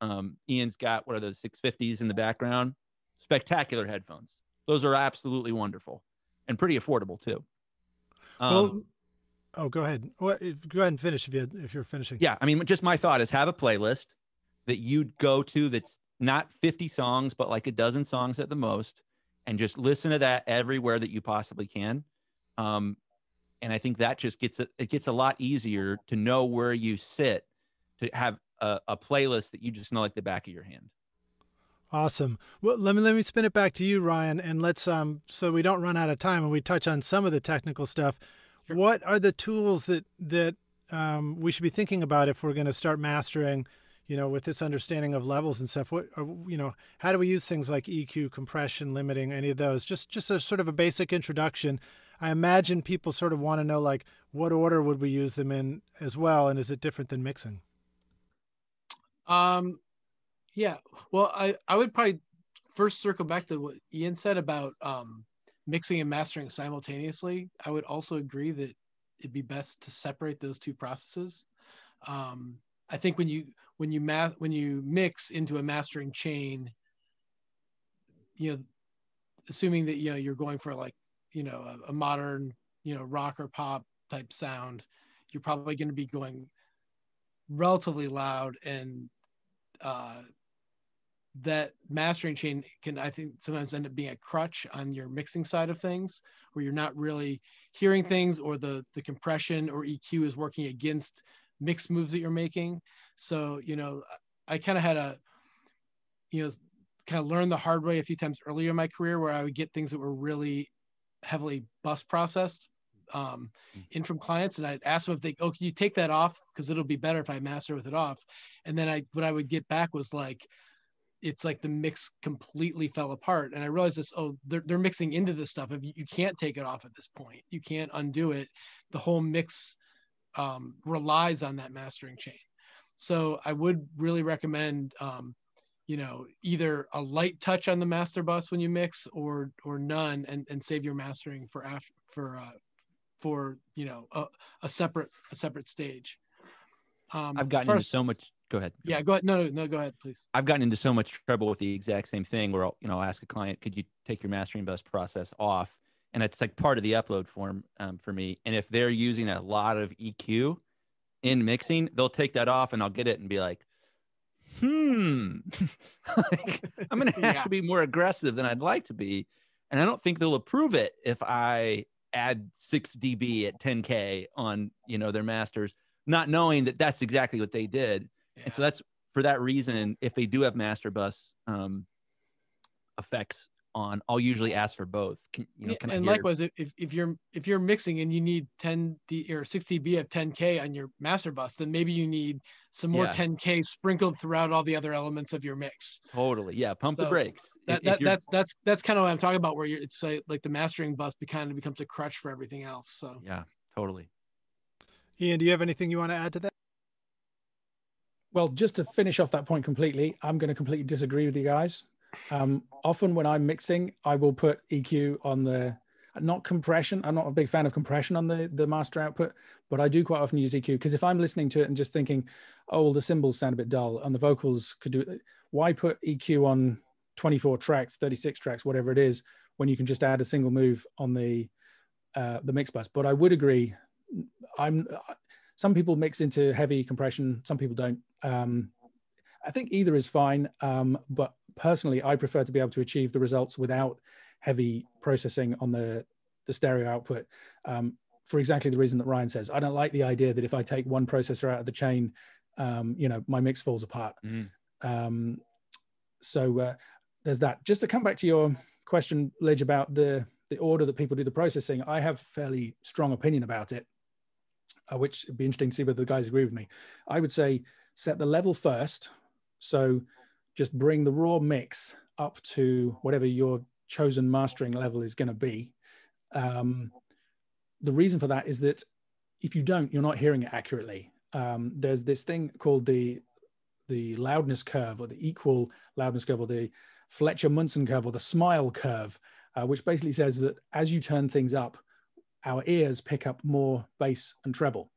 um, Ian's got what are those 650s in the background? Spectacular headphones. Those are absolutely wonderful and pretty affordable too. Um, well, oh, go ahead. Go ahead and finish if you if you're finishing. Yeah, I mean, just my thought is have a playlist that you'd go to that's not 50 songs, but like a dozen songs at the most, and just listen to that everywhere that you possibly can. Um, and I think that just gets it, it gets a lot easier to know where you sit to have a, a playlist that you just know like the back of your hand. Awesome. Well, let me let me spin it back to you, Ryan, and let's um so we don't run out of time and we touch on some of the technical stuff. Sure. What are the tools that that um, we should be thinking about if we're going to start mastering, you know, with this understanding of levels and stuff? What are, you know, how do we use things like EQ, compression, limiting, any of those? Just just a sort of a basic introduction. I imagine people sort of want to know like what order would we use them in as well, and is it different than mixing? Um, yeah. Well, I I would probably first circle back to what Ian said about um, mixing and mastering simultaneously. I would also agree that it'd be best to separate those two processes. Um, I think when you when you ma- when you mix into a mastering chain, you know, assuming that you know you're going for like you know a, a modern you know rock or pop type sound, you're probably going to be going relatively loud and uh, that mastering chain can i think sometimes end up being a crutch on your mixing side of things where you're not really hearing things or the the compression or eq is working against mixed moves that you're making. So, you know, I kind of had a, you know, kind of learned the hard way a few times earlier in my career where I would get things that were really heavily bus processed um, hmm. in from clients, and I'd ask them if they, oh, can you take that off because it'll be better if I master with it off. And then I, what I would get back was like, it's like the mix completely fell apart, and I realized this. Oh, they're they're mixing into this stuff. If you, you can't take it off at this point, you can't undo it. The whole mix um, relies on that mastering chain. So I would really recommend um, you know either a light touch on the master bus when you mix or or none and and save your mastering for after for uh for you know a, a separate a separate stage. Um i've gotten into as, so much go ahead. Yeah go ahead. No, no no go ahead please. I've gotten into so much trouble with the exact same thing where I'll, you know I'll ask a client could you take your mastering bus process off? And it's like part of the upload form um, for me. And if they're using a lot of eq in mixing they'll take that off and i'll get it and be like hmm, like, I'm going to have yeah. to be more aggressive than I'd like to be. And I don't think they'll approve it if I add 6 dB at 10K on, you know, their masters, not knowing that that's exactly what they did. Yeah. And so that's for that reason, if they do have master bus um, effects on i'll usually ask for both. Can, you know, and likewise if, if you're if you're mixing and you need 10 d or 60 b of 10k on your master bus then maybe you need some more yeah. 10k sprinkled throughout all the other elements of your mix. Totally yeah pump so the brakes that, that that's that's that's kind of what i'm talking about where you're it's like, like the mastering bus be kind of becomes a crutch for everything else so. Yeah totally. Ian do you have anything you want to add to that? Well just to finish off that point completely i'm going to completely disagree with you guys um, often when I'm mixing, I will put EQ on the not compression. I'm not a big fan of compression on the the master output, but I do quite often use EQ because if I'm listening to it and just thinking, oh, well, the cymbals sound a bit dull and the vocals could do it, why put EQ on 24 tracks, 36 tracks, whatever it is, when you can just add a single move on the uh, the mix bus? But I would agree. I'm some people mix into heavy compression, some people don't. Um, I think either is fine, um, but personally, I prefer to be able to achieve the results without heavy processing on the, the stereo output um, for exactly the reason that Ryan says. I don't like the idea that if I take one processor out of the chain, um, you know, my mix falls apart. Mm. Um, so uh, there's that. Just to come back to your question, Lij, about the the order that people do the processing, I have fairly strong opinion about it, uh, which would be interesting to see whether the guys agree with me. I would say set the level first. So just bring the raw mix up to whatever your chosen mastering level is going to be. Um, the reason for that is that if you don't, you're not hearing it accurately. Um, there's this thing called the the loudness curve or the equal loudness curve or the Fletcher Munson curve or the smile curve, uh, which basically says that as you turn things up, our ears pick up more bass and treble.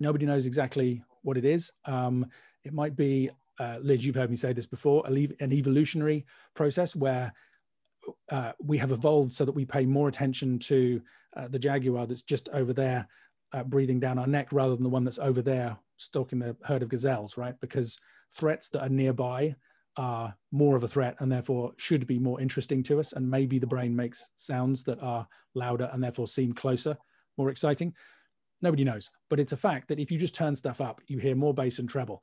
Nobody knows exactly what it is. Um, it might be uh, Lij, you've heard me say this before, an evolutionary process where uh, we have evolved so that we pay more attention to uh, the jaguar that's just over there uh, breathing down our neck rather than the one that's over there stalking the herd of gazelles, right? Because threats that are nearby are more of a threat and therefore should be more interesting to us. And maybe the brain makes sounds that are louder and therefore seem closer, more exciting. Nobody knows. But it's a fact that if you just turn stuff up, you hear more bass and treble.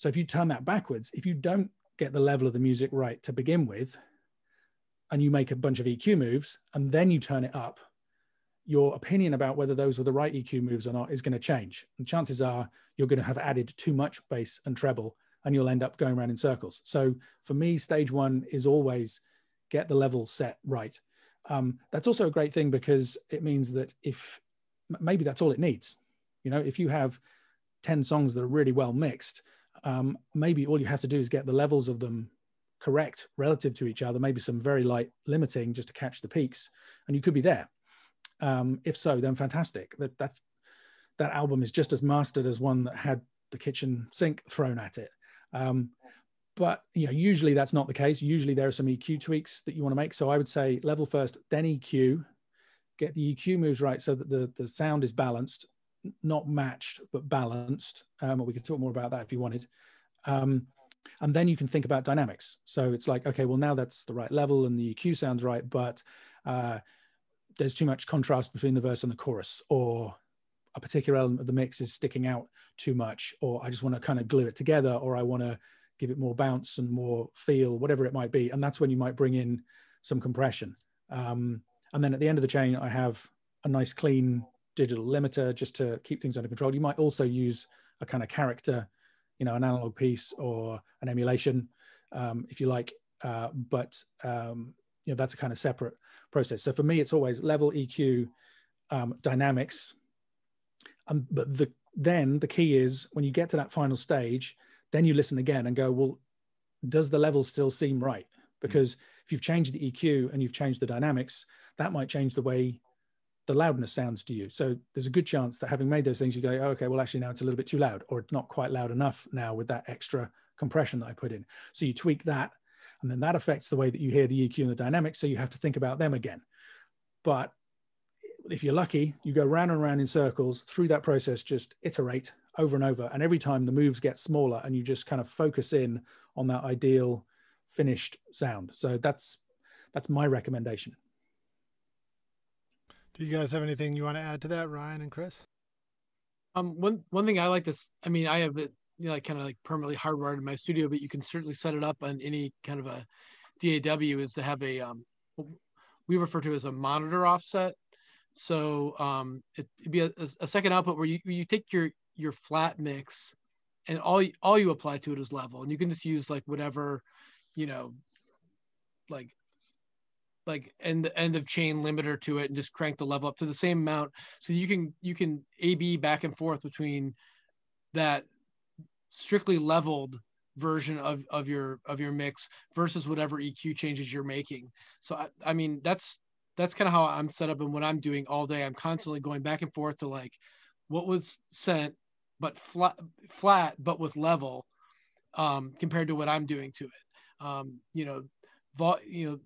So if you turn that backwards, if you don't get the level of the music right to begin with, and you make a bunch of EQ moves, and then you turn it up, your opinion about whether those were the right EQ moves or not is going to change. And chances are you're going to have added too much bass and treble, and you'll end up going around in circles. So for me, stage one is always get the level set right. Um, that's also a great thing because it means that if maybe that's all it needs. You know, if you have 10 songs that are really well mixed, um, maybe all you have to do is get the levels of them correct relative to each other, maybe some very light limiting just to catch the peaks, and you could be there. Um, if so, then fantastic. That that's that album is just as mastered as one that had the kitchen sink thrown at it. Um, but you know, usually that's not the case. Usually there are some EQ tweaks that you want to make. So I would say level first, then EQ, get the EQ moves right so that the the sound is balanced, not matched but balanced. Um, we could talk more about that if you wanted. Um, and then you can think about dynamics. So it's like, okay, well now that's the right level and the EQ sounds right, but uh, there's too much contrast between the verse and the chorus, or a particular element of the mix is sticking out too much, or I just want to kind of glue it together, or I want to give it more bounce and more feel, whatever it might be. And that's when you might bring in some compression. Um, and then at the end of the chain, I have a nice clean digital limiter just to keep things under control. You might also use a kind of character, you know, an analog piece or an emulation, um, if you like. Uh, but um, you know, that's a kind of separate process. So for me, it's always level EQ, um, dynamics. Um, but the then the key is when you get to that final stage, then you listen again and go, well, does the level still seem right? Because if you've changed the EQ and you've changed the dynamics, that might change the way the loudness sounds to you. So there's a good chance that having made those things, you go, oh, okay, well, actually now it's a little bit too loud, or it's not quite loud enough now with that extra compression that I put in. So you tweak that, and then that affects the way that you hear the EQ and the dynamics. So you have to think about them again. But if you're lucky, you go round and round in circles through that process, just iterate over and over. And every time the moves get smaller and you just kind of focus in on that ideal finished sound. So that's that's my recommendation. Do you guys have anything you want to add to that, Ryan and Chris? Um, one one thing I like this. I mean, I have it, you know, like kind of like permanently hardwired in my studio, but you can certainly set it up on any kind of a DAW. Is to have a um, we refer to as a monitor offset. So um, it, would be a, a, second output where you you take your your flat mix, and all all you apply to it is level, and you can just use like whatever, you know, like like end the end of chain limiter to it and just crank the level up to the same amount. So you can you can a b back and forth between that strictly leveled version of of your of your mix versus whatever eq changes you're making. So i, I mean that's that's kind of how i'm set up and what i'm doing all day. I'm constantly going back and forth to like what was sent but flat flat but with level um compared to what i'm doing to it. Um you know you know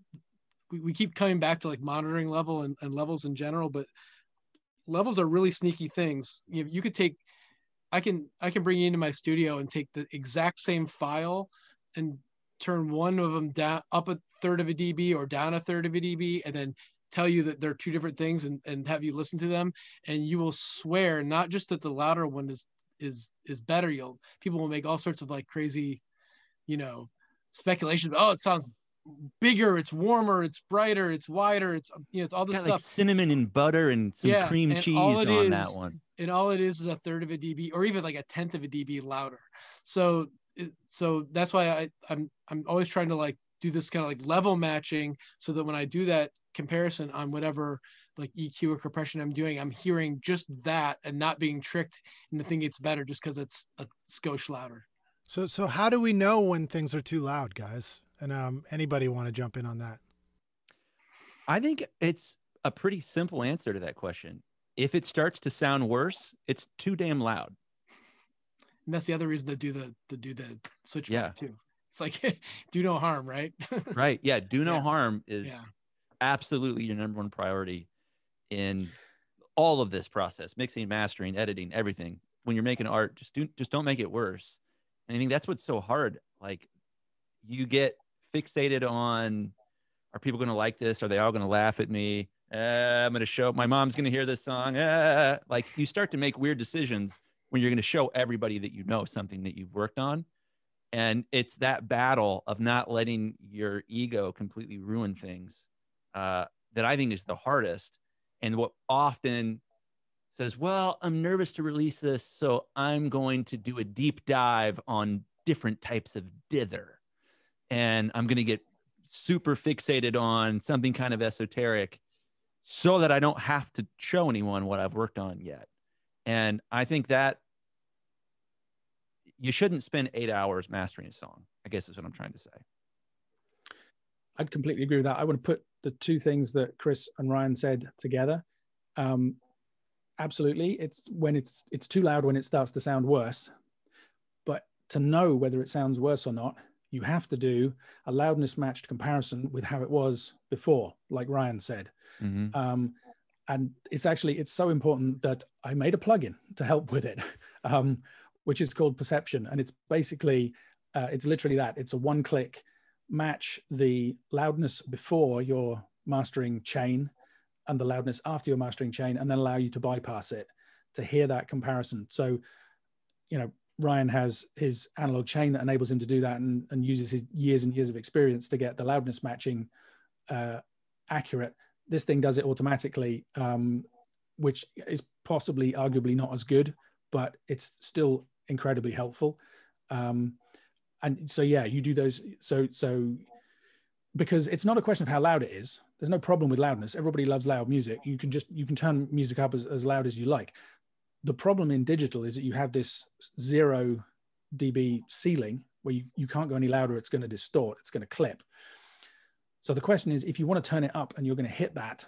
we, we keep coming back to like monitoring level and, and levels in general, but levels are really sneaky things. You, you could take, I can, I can bring you into my studio and take the exact same file and turn one of them down up a third of a dB or down a third of a dB, and then tell you that they're two different things and, and have you listen to them and you will swear not just that the louder one is is is better you'll people will make all sorts of like crazy you know speculations oh it sounds bigger, it's warmer, it's brighter, it's wider, it's um, you know, it's all this stuff. Like cinnamon and butter and some yeah, cream and cheese on is, that one. And all it is is a third of a dB, or even like a tenth of a dB louder. So, so that's why I, I'm I'm always trying to like do this kind of like level matching, so that when I do that comparison on whatever like EQ or compression I'm doing, I'm hearing just that and not being tricked into thinking it's better just because it's a skosh louder. So, so how do we know when things are too loud, guys? And um, anybody want to jump in on that? I think it's a pretty simple answer to that question. If it starts to sound worse, it's too damn loud. And that's the other reason to do the to do the switch yeah. too. It's like do no harm, right? right. Yeah. Do no yeah. harm is yeah. absolutely your number one priority in all of this process, mixing, mastering, editing, everything. When you're making art, just do just don't make it worse. And I think that's what's so hard. Like you get fixated on are people going to like this? Are they all going to laugh at me? Uh, I'm going to show my mom's going to hear this song. Uh, like you start to make weird decisions when you're going to show everybody that you know something that you've worked on. And it's that battle of not letting your ego completely ruin things uh, that I think is the hardest. And what often says, well, I'm nervous to release this. So I'm going to do a deep dive on different types of dither and I'm going to get super fixated on something kind of esoteric so that I don't have to show anyone what I've worked on yet. And I think that you shouldn't spend eight hours mastering a song, I guess is what I'm trying to say. I'd completely agree with that. I want to put the two things that Chris and Ryan said together. Um, absolutely, it's when it's it's too loud when it starts to sound worse. But to know whether it sounds worse or not, you have to do a loudness matched comparison with how it was before, like Ryan said. Mm-hmm. Um, and it's actually it's so important that I made a plugin to help with it, um, which is called Perception, and it's basically uh, it's literally that. It's a one-click match the loudness before your mastering chain and the loudness after your mastering chain, and then allow you to bypass it to hear that comparison. So, you know, Ryan has his analog chain that enables him to do that and, and uses his years and years of experience to get the loudness matching uh, accurate. This thing does it automatically, um, which is possibly arguably not as good, but it's still incredibly helpful. Um, and so, yeah, you do those. So, so because it's not a question of how loud it is. There's no problem with loudness. Everybody loves loud music. You can just you can turn music up as, as loud as you like the problem in digital is that you have this zero dB ceiling where you, you can't go any louder, it's going to distort, it's going to clip. So the question is, if you want to turn it up and you're going to hit that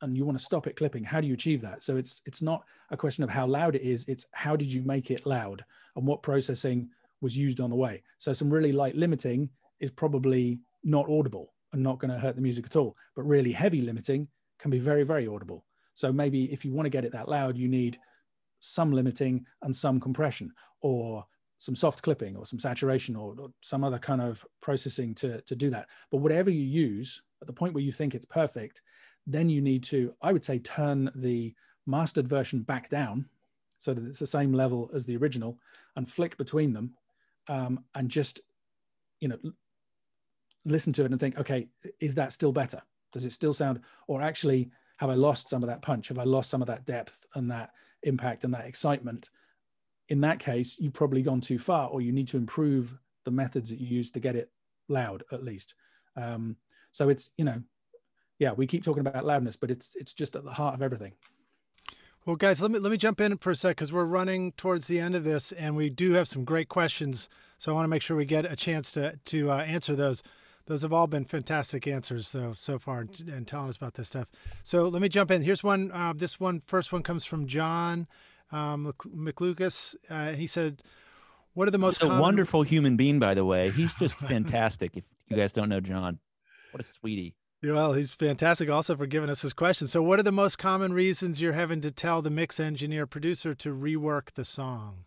and you want to stop it clipping, how do you achieve that? So it's it's not a question of how loud it is, it's how did you make it loud and what processing was used on the way. So some really light limiting is probably not audible and not going to hurt the music at all. But really heavy limiting can be very, very audible. So maybe if you want to get it that loud, you need some limiting and some compression or some soft clipping or some saturation or, or, some other kind of processing to, to do that. But whatever you use at the point where you think it's perfect, then you need to, I would say, turn the mastered version back down so that it's the same level as the original and flick between them um, and just, you know, listen to it and think, okay, is that still better? Does it still sound, or actually, have I lost some of that punch? Have I lost some of that depth and that impact and that excitement, in that case, you've probably gone too far, or you need to improve the methods that you use to get it loud, at least. Um, so it's you know, yeah, we keep talking about loudness, but it's it's just at the heart of everything. Well, guys, let me let me jump in for a sec because we're running towards the end of this, and we do have some great questions. So I want to make sure we get a chance to to uh, answer those. Those have all been fantastic answers, though, so far, and telling us about this stuff. So let me jump in. Here's one. Uh, this one, first one comes from John um, McLucas. Uh, he said, "What are the most?" He's a common... wonderful human being, by the way. He's just fantastic. if you guys don't know John, what a sweetie. Well, he's fantastic also for giving us his question. So, what are the most common reasons you're having to tell the mix engineer producer to rework the song?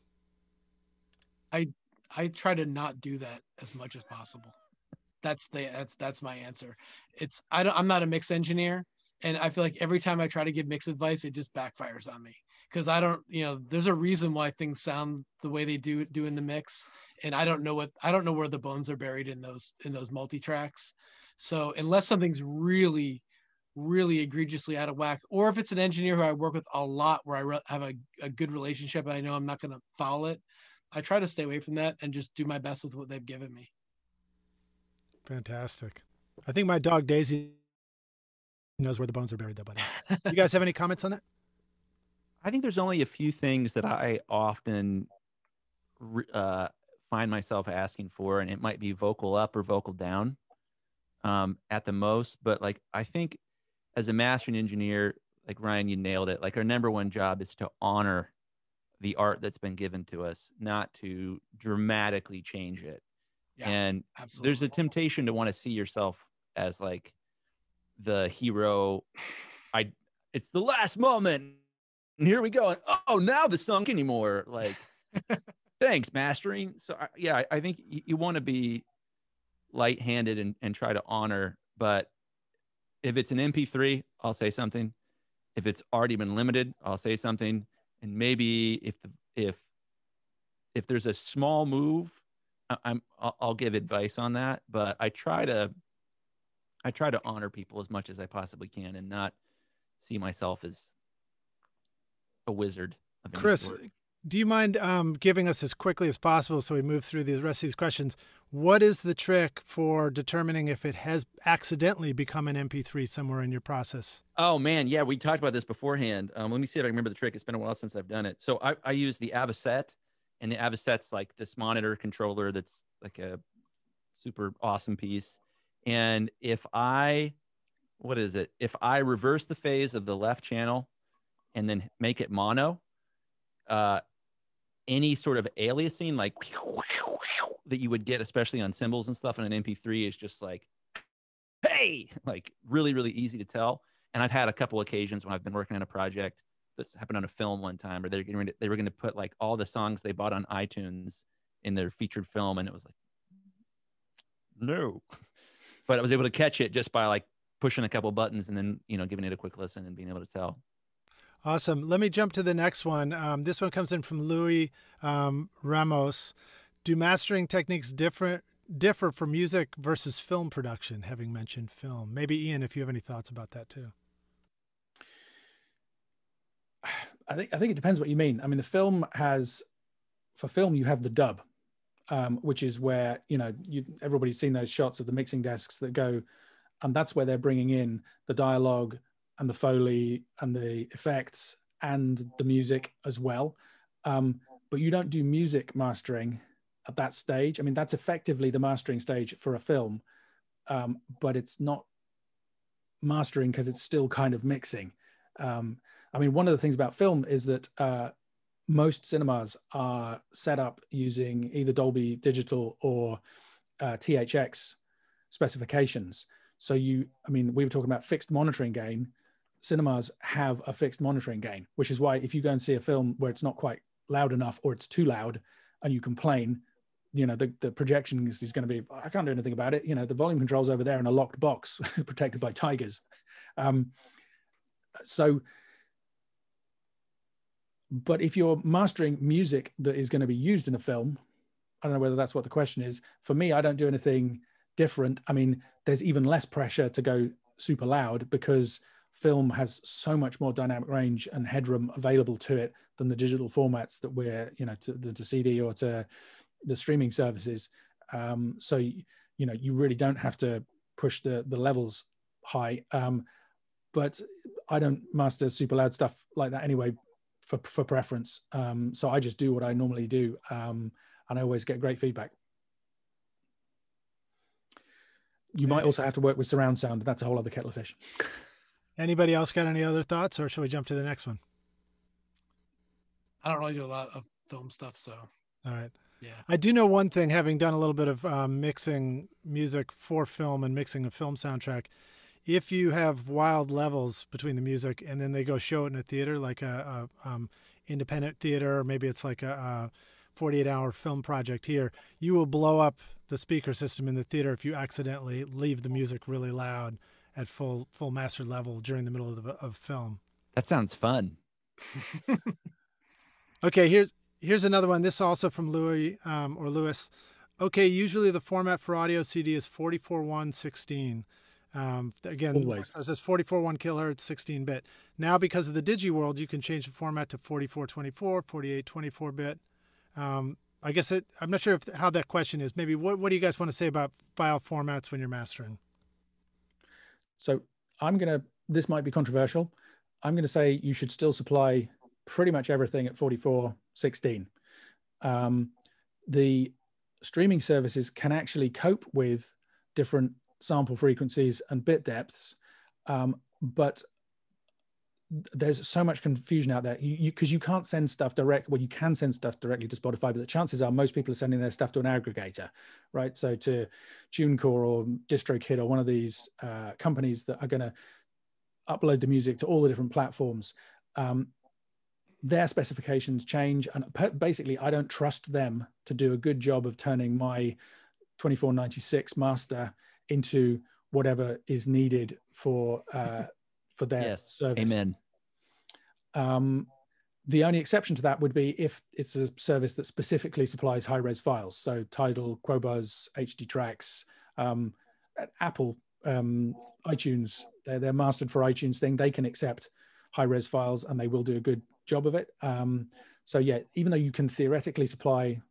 I I try to not do that as much as possible that's the that's that's my answer. It's I don't I'm not a mix engineer, and I feel like every time I try to give mix advice, it just backfires on me because I don't you know there's a reason why things sound the way they do do in the mix, and I don't know what I don't know where the bones are buried in those in those multi tracks. So unless something's really really egregiously out of whack, or if it's an engineer who I work with a lot, where I re- have a, a good relationship and I know I'm not going to foul it, I try to stay away from that and just do my best with what they've given me. Fantastic. I think my dog Daisy knows where the bones are buried, though. By the you guys have any comments on that? I think there's only a few things that I often uh, find myself asking for, and it might be vocal up or vocal down um, at the most. But like, I think as a mastering engineer, like Ryan, you nailed it. Like, our number one job is to honor the art that's been given to us, not to dramatically change it. Yeah, and absolutely. there's a temptation to want to see yourself as like the hero. I it's the last moment. And here we go. And, oh, now the song anymore. Like, thanks, mastering. So I, yeah, I, I think you, you want to be light-handed and, and try to honor. But if it's an MP3, I'll say something. If it's already been limited, I'll say something. And maybe if the if if there's a small move I'm I'll give advice on that, but I try to I try to honor people as much as I possibly can and not see myself as a wizard. Chris, do you mind um, giving us as quickly as possible so we move through the rest of these questions? What is the trick for determining if it has accidentally become an MP3 somewhere in your process? Oh man, yeah, we talked about this beforehand. Um, let me see if I remember the trick. It's been a while since I've done it. So I, I use the Avocet and the Avocet's like this monitor controller that's like a super awesome piece. And if I, what is it? If I reverse the phase of the left channel and then make it mono, uh, any sort of aliasing like that you would get, especially on cymbals and stuff in an MP3, is just like, hey, like really, really easy to tell. And I've had a couple occasions when I've been working on a project this happened on a film one time, or they're getting they were going to put like all the songs they bought on iTunes in their featured film, and it was like, no. But I was able to catch it just by like pushing a couple buttons and then you know giving it a quick listen and being able to tell. Awesome. Let me jump to the next one. Um, this one comes in from Louis um, Ramos. Do mastering techniques different differ for music versus film production? Having mentioned film, maybe Ian, if you have any thoughts about that too. I think I think it depends what you mean. I mean, the film has for film you have the dub, um, which is where you know you, everybody's seen those shots of the mixing desks that go, and that's where they're bringing in the dialogue and the foley and the effects and the music as well. Um, but you don't do music mastering at that stage. I mean, that's effectively the mastering stage for a film, um, but it's not mastering because it's still kind of mixing. Um, I mean, one of the things about film is that uh, most cinemas are set up using either Dolby Digital or uh, THX specifications. So you, I mean, we were talking about fixed monitoring gain. Cinemas have a fixed monitoring gain, which is why if you go and see a film where it's not quite loud enough or it's too loud and you complain, you know, the, the projection is, is going to be, I can't do anything about it. You know, the volume controls over there in a locked box protected by tigers. Um, so but if you're mastering music that is going to be used in a film, I don't know whether that's what the question is. For me, I don't do anything different. I mean, there's even less pressure to go super loud because film has so much more dynamic range and headroom available to it than the digital formats that we're, you know, to the to CD or to the streaming services. Um, so, you know, you really don't have to push the the levels high. Um, but I don't master super loud stuff like that anyway for, for preference. Um, so I just do what I normally do, um, and I always get great feedback. You might also have to work with surround sound. That's a whole other kettle of fish. Anybody else got any other thoughts, or should we jump to the next one? I don't really do a lot of film stuff, so. All right. Yeah. I do know one thing, having done a little bit of um, mixing music for film and mixing a film soundtrack if you have wild levels between the music and then they go show it in a theater like a, a um, independent theater or maybe it's like a, a 48 hour film project here you will blow up the speaker system in the theater if you accidentally leave the music really loud at full full master level during the middle of the of film. That sounds fun. Okay here's here's another one. This also from louis um, or lewis okay usually the format for audio cd is 44 1 16 um, again, Always. it says 44 1 kilohertz, 16 bit. Now, because of the Digi World, you can change the format to 44 24, 48 24 bit. Um, I guess it, I'm not sure if how that question is. Maybe what, what do you guys want to say about file formats when you're mastering? So I'm going to, this might be controversial. I'm going to say you should still supply pretty much everything at 44 16. Um, the streaming services can actually cope with different sample frequencies and bit depths. Um, but there's so much confusion out there. You because you, you, can't send stuff direct well you can send stuff directly to spotify but the chances are most people are sending their stuff to an aggregator right? So to tunecore or distrokid or one of these uh, companies that are going to upload the music to all the different platforms. Um, their specifications change and basically i don't trust them to do a good job of turning my 2496 master into whatever is needed for uh, for their yes. service. Amen. Um, the only exception to that would be if it's a service that specifically supplies high res files. So Tidal, Qobuz, HD Tracks, um, Apple, um, iTunes, they're, they're mastered for iTunes thing. They can accept high res files and they will do a good job of it. Um, so yeah, even though you can theoretically supply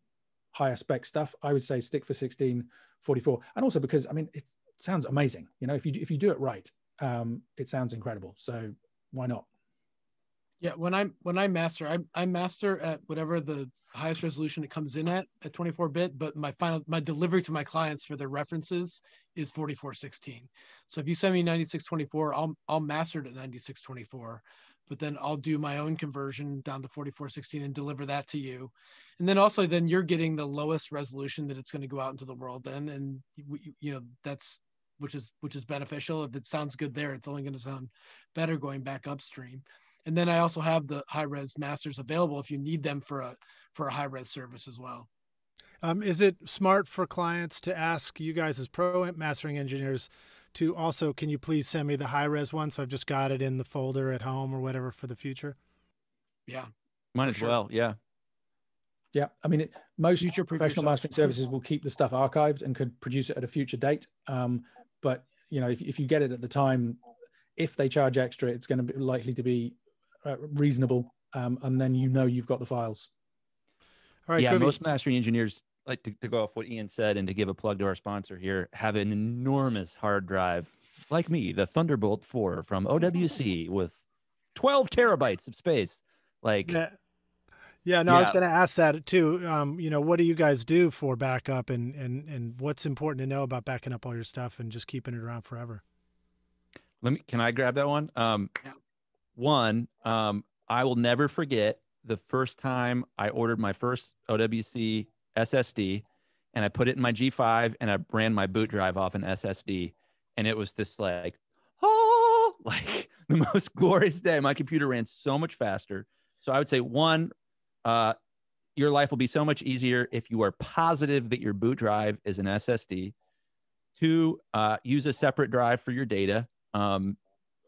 higher spec stuff, I would say stick for 16 44 and also because i mean it sounds amazing you know if you if you do it right um it sounds incredible. So why not? Yeah when i when i master i, I master at whatever the highest resolution it comes in at at 24 bit but my final my delivery to my clients for their references is 4416 so if you send me 9624 i'll i'll master it at 9624 but then I'll do my own conversion down to 4416 and deliver that to you. And then also then you're getting the lowest resolution that it's going to go out into the world then and you, you know that's which is which is beneficial if it sounds good there it's only going to sound better going back upstream. And then I also have the high res masters available if you need them for a for a high res service as well. Um, is it smart for clients to ask you guys as pro mastering engineers to also, can you please send me the high res one? So I've just got it in the folder at home or whatever for the future. Yeah. Mine as sure. well. Yeah. Yeah, I mean, it, most Future professional mastering services will keep the stuff archived and could produce it at a future date. Um, but you know, if, if you get it at the time, if they charge extra, it's going to be likely to be uh, reasonable, um, and then you know you've got the files. All right. yeah, Groovy. most mastering engineers like to, to go off what Ian said and to give a plug to our sponsor here have an enormous hard drive, like me, the Thunderbolt 4 from OWC with 12 terabytes of space. Like, Yeah. Yeah, no, I was going to ask that too. Um, you know, what do you guys do for backup, and and and what's important to know about backing up all your stuff and just keeping it around forever? let me can I grab that one? Um, Yeah. one, um, I will never forget the first time I ordered my first OWC SSD and I put it in my G5 and I ran my boot drive off an SSD and it was this like oh like the most glorious day. My computer ran so much faster. So I would say one, uh, your life will be so much easier if you are positive that your boot drive is an SSD. Two, uh, use a separate drive for your data. Um,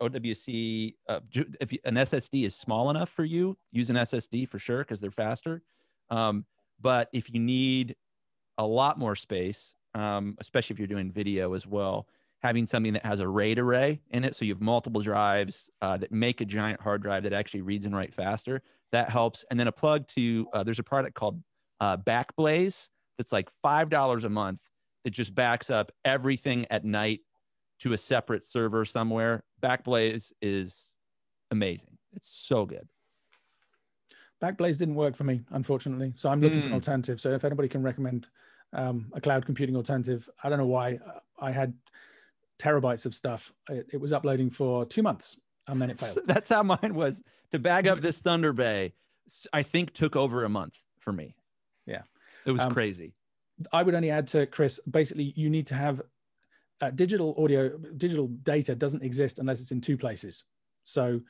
OWC, uh, if an SSD is small enough for you, use an SSD for sure because they're faster. Um, but if you need a lot more space, um, especially if you're doing video as well, having something that has a RAID array in it, so you have multiple drives uh, that make a giant hard drive that actually reads and write faster, that helps. And then a plug to uh, there's a product called uh, Backblaze that's like five dollars a month that just backs up everything at night to a separate server somewhere. Backblaze is amazing. It's so good. Backblaze didn't work for me, unfortunately. So I'm looking for an Mm. alternative. So if anybody can recommend um, a cloud computing alternative, I don't know why uh, I had terabytes of stuff. It, it was uploading for two months and then it So failed. that's how mine was to bag up this ThunderBay. I think took over a month for me. Yeah. it was Um, crazy. I would only add to Chris. Basically, you need to have uh, digital audio, digital data doesn't exist unless it's in two places. So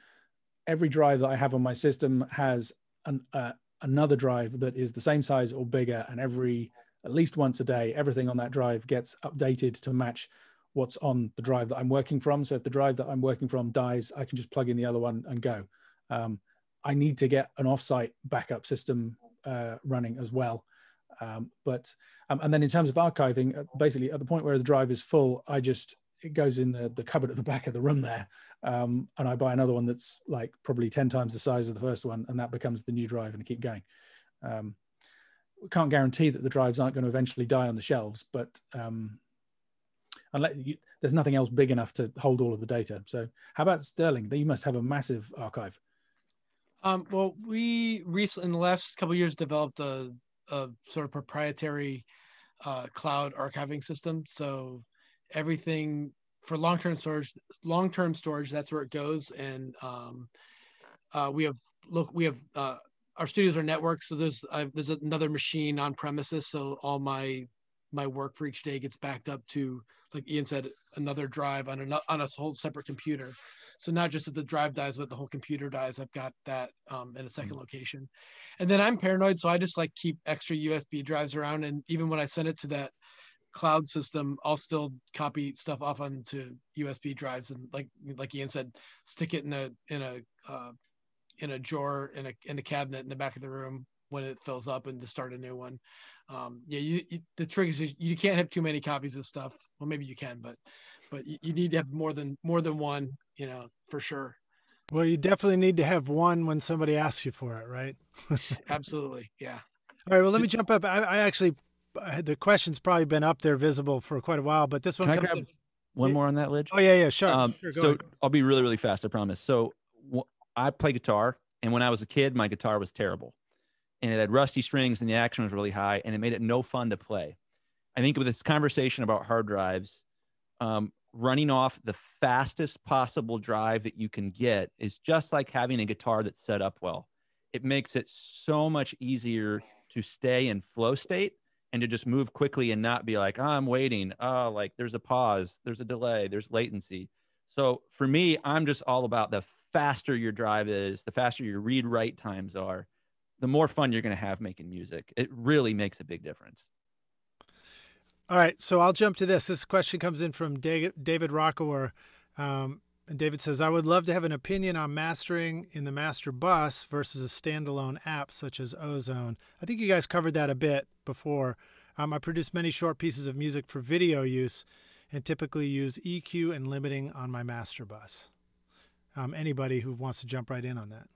every drive that I have on my system has an, uh, another drive that is the same size or bigger, and every at least once a day, everything on that drive gets updated to match what's on the drive that I'm working from. So if the drive that I'm working from dies, I can just plug in the other one and go. Um, I need to get an offsite backup system uh, running as well. Um, but um, and then in terms of archiving, uh, basically at the point where the drive is full, I just it goes in the, the cupboard at the back of the room there, um, and I buy another one that's like probably ten times the size of the first one, and that becomes the new drive, and I keep going. Um, we can't guarantee that the drives aren't going to eventually die on the shelves, but um, unless you, there's nothing else big enough to hold all of the data. So, how about Sterling? You must have a massive archive. Um, well, we recently, in the last couple years, developed a, a sort of proprietary uh, cloud archiving system. So everything for long-term storage, long-term storage, that's where it goes. And um, uh, we have look, we have uh, our studios are networked. So there's uh, there's another machine on premises. So all my my work for each day gets backed up to, like Ian said, another drive on a on a whole separate computer. So not just that the drive dies, but the whole computer dies. I've got that um, in a 2nd location, and then I'm paranoid, so I just like keep extra USB drives around. And even when I send it to that cloud system, I'll still copy stuff off onto USB drives, and like like Ian said, stick it in a in a uh, in a drawer in a in a cabinet in the back of the room when it fills up, and to start a new one. Um, yeah, you, you, the trick is you can't have too many copies of stuff. Well, maybe you can, but but you, you need to have more than more than one you know, for sure. Well, you definitely need to have one when somebody asks you for it, right? Absolutely. Yeah. All right. Well, let me jump up. I, I actually, the question's probably been up there visible for quite a while, but this one Can I comes grab in. one more on that, Lij? Oh, yeah, yeah, sure. Um, sure go so ahead. I'll be really, really fast. I promise. So wh- I play guitar, and when I was a kid, my guitar was terrible, and it had rusty strings, and the action was really high, and it made it no fun to play. I think with this conversation about hard drives, um, running off the fastest possible drive that you can get is just like having a guitar that's set up well. It makes it so much easier to stay in flow state and to just move quickly and not be like, oh, I'm waiting. Oh, like there's a pause, there's a delay, there's latency. So for me, I'm just all about the faster your drive is, the faster your read write times are, the more fun you're going to have making music. It really makes a big difference. All right, so I'll jump to this. This question comes in from David Rockaway. Um, and David says, I would love to have an opinion on mastering in the master bus versus a standalone app such as Ozone. I think you guys covered that a bit before. Um, I produce many short pieces of music for video use and typically use EQ and limiting on my master bus. Um, anybody who wants to jump right in on that.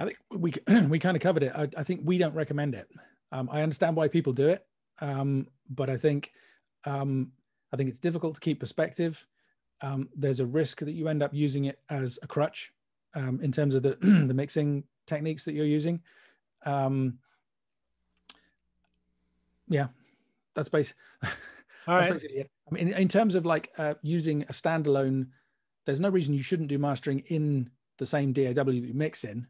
I think we we kind of covered it. I, I think we don't recommend it. Um, I understand why people do it, um, but I think um, I think it's difficult to keep perspective um, there's a risk that you end up using it as a crutch um, in terms of the, the mixing techniques that you're using. Um, yeah, that's, basi- that's basically it. I mean, in, in terms of like uh, using a standalone, there's no reason you shouldn't do mastering in the same DAW that you mix in.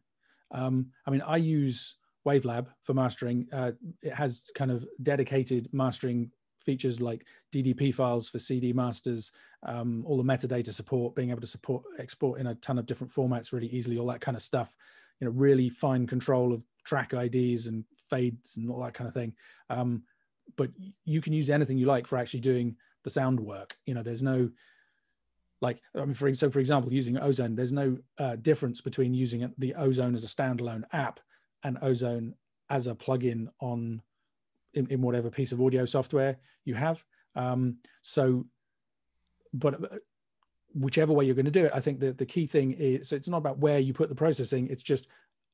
Um, I mean, I use Wavelab for mastering. Uh, it has kind of dedicated mastering features like DDP files for CD masters, um, all the metadata support, being able to support export in a ton of different formats really easily, all that kind of stuff. You know, really fine control of track IDs and fades and all that kind of thing. Um, but you can use anything you like for actually doing the sound work. You know, there's no like I mean, for so for example, using Ozone, there's no uh, difference between using the Ozone as a standalone app and Ozone as a plugin on in, in whatever piece of audio software you have. Um, so, but uh, whichever way you're going to do it, I think that the key thing is so it's not about where you put the processing. It's just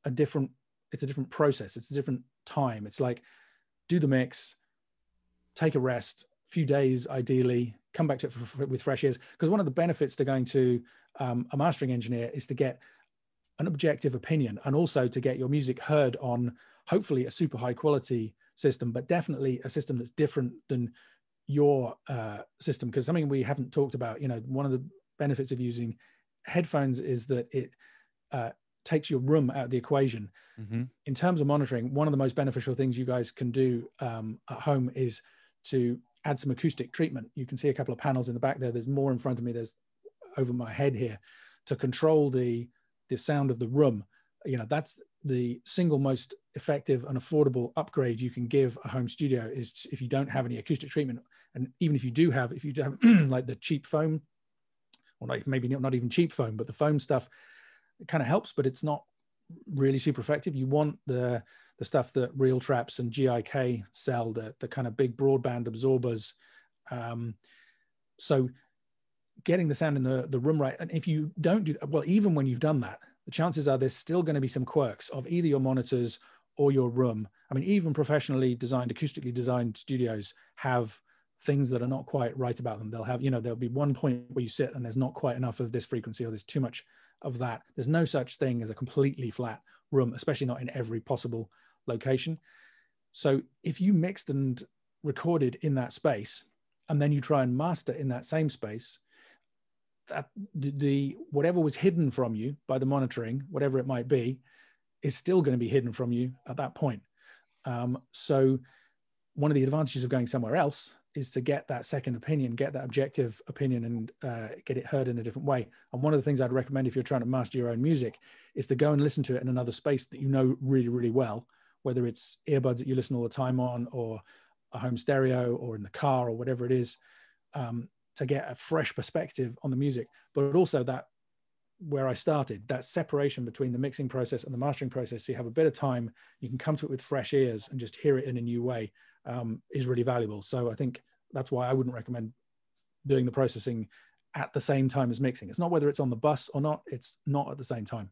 a different. It's a different process. It's a different time. It's like do the mix, take a rest, few days ideally, come back to it for, for, with fresh ears. Because one of the benefits to going to um, a mastering engineer is to get an objective opinion and also to get your music heard on hopefully a super high quality system, but definitely a system that's different than your uh, system. Because something we haven't talked about, you know, one of the benefits of using headphones is that it uh, takes your room out of the equation. Mm-hmm. In terms of monitoring, one of the most beneficial things you guys can do um, at home is to add some acoustic treatment. You can see a couple of panels in the back there. There's more in front of me. There's over my head here to control the the sound of the room. You know, that's the single most effective and affordable upgrade you can give a home studio is if you don't have any acoustic treatment and even if you do have if you have like the cheap foam or like maybe not even cheap foam but the foam stuff it kind of helps but it's not really super effective you want the the stuff that RealTraps and GIK sell the, the kind of big broadband absorbers um, so getting the sound in the, the room right and if you don't do well even when you've done that the chances are there's still going to be some quirks of either your monitors or your room. I mean, even professionally designed, acoustically designed studios have things that are not quite right about them. They'll have, you know, there'll be one point where you sit and there's not quite enough of this frequency or there's too much of that. There's no such thing as a completely flat room, especially not in every possible location. So if you mixed and recorded in that space and then you try and master in that same space, that the whatever was hidden from you by the monitoring, whatever it might be, is still going to be hidden from you at that point. Um, so one of the advantages of going somewhere else is to get that second opinion, get that objective opinion, and uh, get it heard in a different way. And one of the things I'd recommend if you're trying to master your own music is to go and listen to it in another space that you know really, really well, whether it's earbuds that you listen all the time on, or a home stereo, or in the car, or whatever it is. Um, to get a fresh perspective on the music, but also that where I started, that separation between the mixing process and the mastering process. So you have a bit of time, you can come to it with fresh ears and just hear it in a new way um, is really valuable. So I think that's why I wouldn't recommend doing the processing at the same time as mixing. It's not whether it's on the bus or not, it's not at the same time.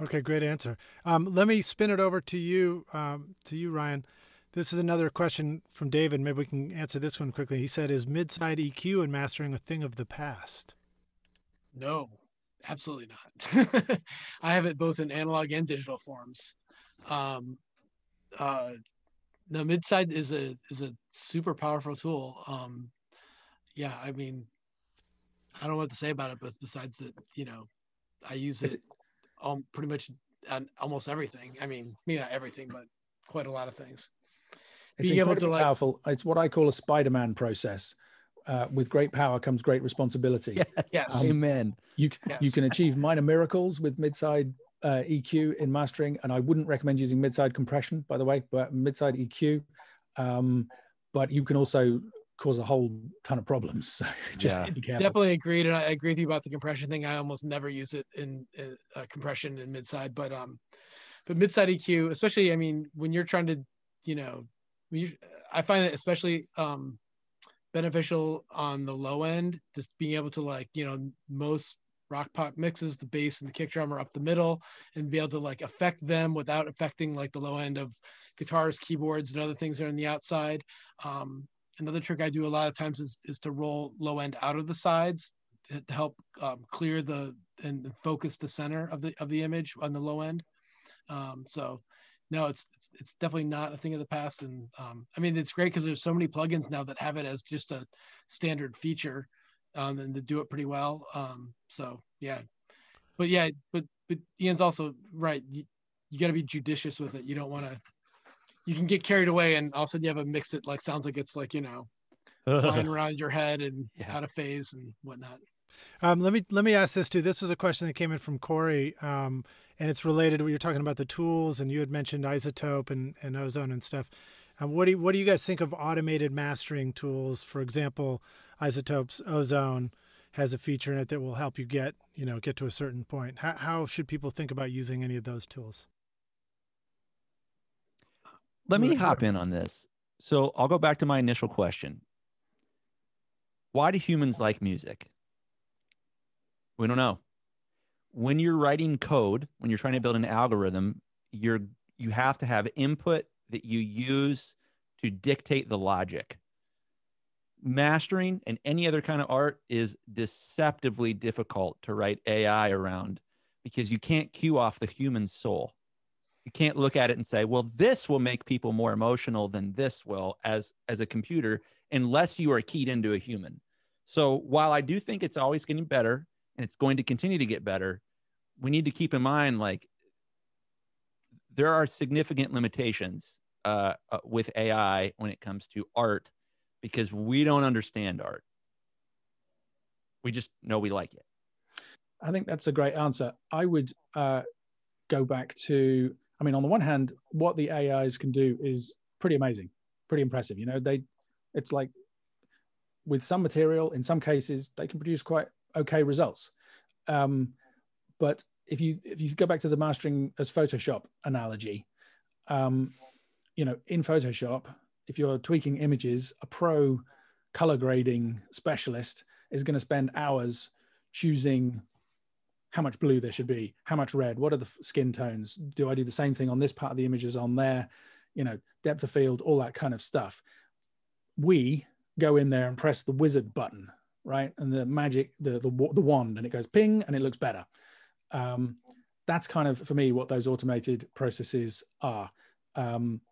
Okay, great answer. Um, let me spin it over to you, um, to you, Ryan. This is another question from David. Maybe we can answer this one quickly. He said, "Is mid-side EQ and mastering a thing of the past?" No, absolutely not. I have it both in analog and digital forms. Um, uh, no, mid-side is a is a super powerful tool. Um, yeah, I mean, I don't know what to say about it, but besides that, you know, I use it um, pretty much on almost everything. I mean, maybe not everything, but quite a lot of things. It's being incredibly like, powerful. It's what I call a Spider-Man process. Uh, with great power comes great responsibility. Yes, yes. Um, amen. You yes. you can achieve minor miracles with mid-side uh, EQ in mastering, and I wouldn't recommend using mid-side compression, by the way, but mid-side EQ um, but you can also cause a whole ton of problems. So just Yeah. be careful. Definitely agreed, and I agree with you about the compression thing. I almost never use it in, in uh, compression in midside, but um, but midside EQ, especially, I mean, when you're trying to, you know, when you, I find it especially um, beneficial on the low end, just being able to like, you know, most rock pop mixes, the bass and the kick drum are up the middle, and be able to like affect them without affecting like the low end of guitars, keyboards, and other things that are on the outside. Um, another trick I do a lot of times is, is to roll low end out of the sides to, help um, clear the and focus the center of the of the image on the low end. Um, so no, it's, it's it's definitely not a thing of the past. And um, I mean, it's great because there's so many plugins now that have it as just a standard feature, um, and to do it pretty well. Um, so yeah, but yeah, but but Ian's also right. You, you got to be judicious with it. You don't want to. You can get carried away, and all of a sudden you have a mix that like sounds like it's like you know flying around your head and Yeah. out of phase and whatnot. Um, let me let me ask this too. This was a question that came in from Corey, um, and it's related. to what You're talking about the tools, and you had mentioned iZotope and, and ozone and stuff. Um, what do you, what do you guys think of automated mastering tools? For example, iZotope's ozone has a feature in it that will help you get you know get to a certain point. How how should people think about using any of those tools? Let me hop in on this. So I'll go back to my initial question. Why do humans like music? We don't know. When you're writing code, when you're trying to build an algorithm, you're you have to have input that you use to dictate the logic. Mastering and any other kind of art is deceptively difficult to write AI around because you can't cue off the human soul you can't look at it and say well this will make people more emotional than this will as as a computer unless you are keyed into a human. So while i do think it's always getting better and it's going to continue to get better we need to keep in mind like there are significant limitations uh, uh, with ai when it comes to art because we don't understand art. We just know we like it. I think that's a great answer. I would uh, go back to, I mean, on the one hand, what the AIs can do is pretty amazing, pretty impressive. You know, they, it's like with some material, in some cases, they can produce quite okay results. Um, but if you if you go back to the mastering as Photoshop analogy, um, you know, in Photoshop, if you're tweaking images, a pro color grading specialist is going to spend hours choosing how much blue there should be, how much red, what are the skin tones? Do I do the same thing on this part of the image as on there? You know, depth of field, all that kind of stuff. We go in there and press the wizard button, right? And the magic, the the, the wand, and it goes ping, and it looks better. Um, that's kind of for me what those automated processes are. Um,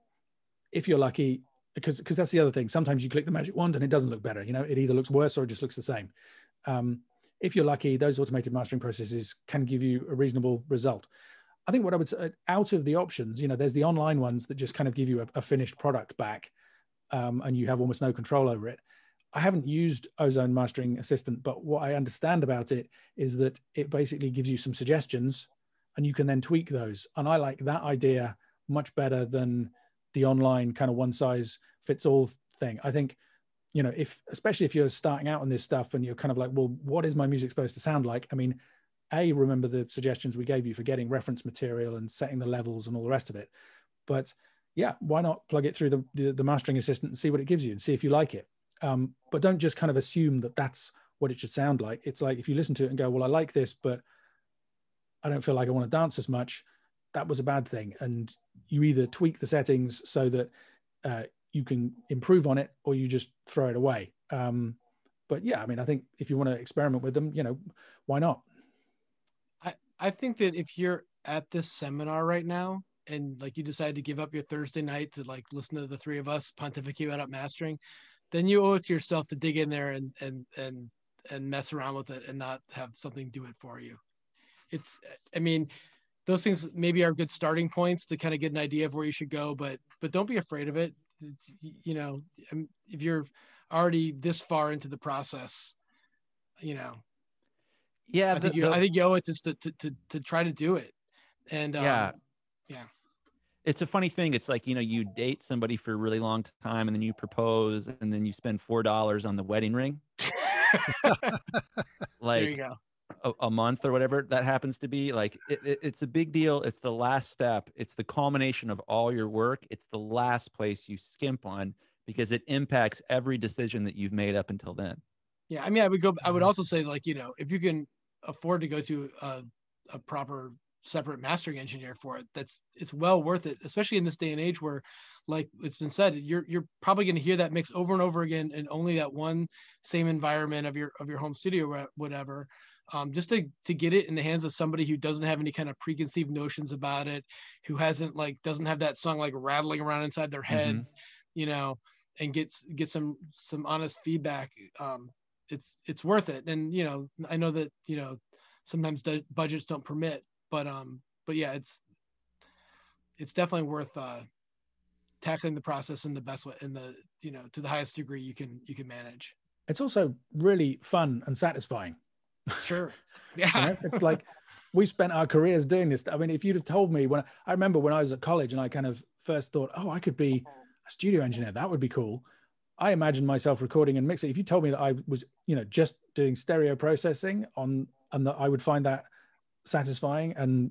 if you're lucky, because because that's the other thing. Sometimes you click the magic wand and it doesn't look better. You know, it either looks worse or it just looks the same. Um, if you're lucky, those automated mastering processes can give you a reasonable result. I think what I would say out of the options, you know, there's the online ones that just kind of give you a, a finished product back, um, and you have almost no control over it. I haven't used Ozone Mastering Assistant, but what I understand about it is that it basically gives you some suggestions, and you can then tweak those. And I like that idea much better than the online kind of one size fits all thing. I think you know if especially if you're starting out on this stuff and you're kind of like well what is my music supposed to sound like? I mean a remember the suggestions we gave you for getting reference material and setting the levels and all the rest of it. But yeah why not plug it through the the, the mastering assistant and see what it gives you and see if you like it. Um, but don't just kind of assume that that's what it should sound like. It's like if you listen to it and go well i like this but i don't feel like i want to dance as much that was a bad thing. And you either tweak the settings so that uh, you can improve on it or you just throw it away. Um, but yeah, I mean, I think if you want to experiment with them, you know, why not? I, I think that if you're at this seminar right now and like you decide to give up your Thursday night to like listen to the three of us pontificate about mastering, then you owe it to yourself to dig in there and and and and mess around with it and not have something do it for you. It's I mean, those things maybe are good starting points to kind of get an idea of where you should go, but but don't be afraid of it. It's, you know, um, if you're already this far into the process, you know, yeah I think the- you the- I think you owe it just to to to, to try to do it. And um, Yeah. yeah. it's a funny thing. It's like, you know, you date somebody for a really long time and then you propose and then you spend $4 on the wedding ring. like, there you go. A, a, month or whatever that happens to be like it, it, it's a big deal it's the last step it's the culmination of all your work it's the last place you skimp on because it impacts every decision that you've made up until then. Yeah i mean i would go i would mm-hmm. also say like you know if you can afford to go to a, a proper separate mastering engineer for it that's it's well worth it especially in this day and age where like it's been said you're you're probably going to hear that mix over and over again in only that one same environment of your of your home studio or whatever um, just to to get it in the hands of somebody who doesn't have any kind of preconceived notions about it who hasn't like doesn't have that song like rattling around inside their head mm-hmm. you know and get get some some honest feedback um, it's it's worth it and you know i know that you know sometimes the budgets don't permit but um but yeah it's it's definitely worth uh tackling the process in the best way in the you know to the highest degree you can you can manage it's also really fun and satisfying sure. Yeah. You know, it's like we spent our careers doing this. I mean if you'd have told me when i remember when i was at college and i kind of first thought oh i could be a studio engineer. That would be cool. I imagined myself recording and mixing. If you told me that i was you know just doing stereo processing on and that i would find that satisfying and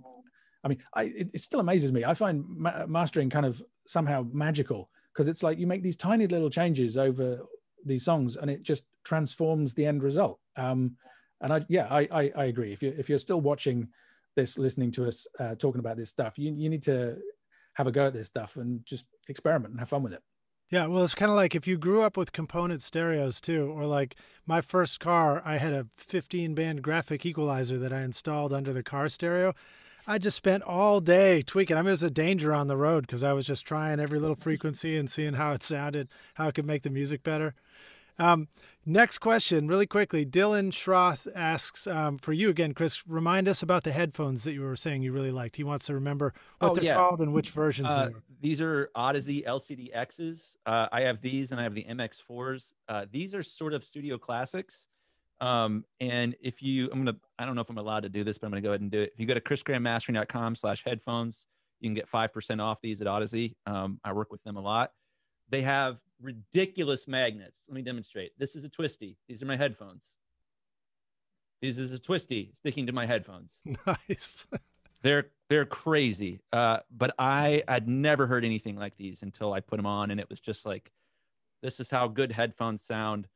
i mean i it, it still amazes me. I find ma- mastering kind of somehow magical because it's like you make these tiny little changes over these songs and it just transforms the end result. Um and i yeah i i, I agree if you if you're still watching this listening to us uh, talking about this stuff you, you need to have a go at this stuff and just experiment and have fun with it yeah, well, it's kind of like if you grew up with component stereos too, or like my first car, I had a 15 band graphic equalizer that I installed under the car stereo. I just spent all day tweaking. I mean, it was a danger on the road because I was just trying every little frequency and seeing how it sounded, how it could make the music better. Um, next question, really quickly. Dylan Schroth asks um, for you again, Chris. Remind us about the headphones that you were saying you really liked. He wants to remember what oh, they're yeah. called and which versions uh, These are Audeze LCD X's. Uh, I have these and I have the MX4s. Uh, these are sort of studio classics. Um, and if you, I'm gonna, I don't know if I'm allowed to do this, but I'm gonna go ahead and do it. If you go to chrisgrahammastering.com slash headphones, you can get 5% off these at Audeze. Um, I work with them a lot. They have ridiculous magnets. Let me demonstrate. This is a twisty. These are my headphones. This is a twisty sticking to my headphones. Nice. they're they're crazy. Uh, but I I'd never heard anything like these until I put them on, and it was just like, this is how good headphones sound.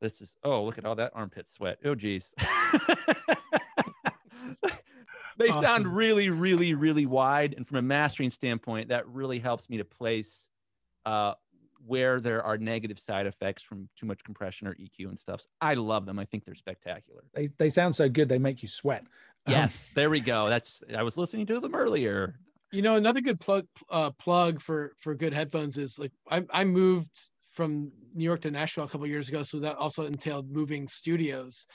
This is oh look at all that armpit sweat. Oh geez. they awesome. sound really really really wide, and from a mastering standpoint, that really helps me to place uh, where there are negative side effects from too much compression or EQ and stuff. I love them. I think they're spectacular. They, they sound so good, they make you sweat. Yes, there we go. That's I was listening to them earlier. You know, another good plug uh, plug for for good headphones is like I I moved from New York to Nashville a couple years ago, so that also entailed moving studios.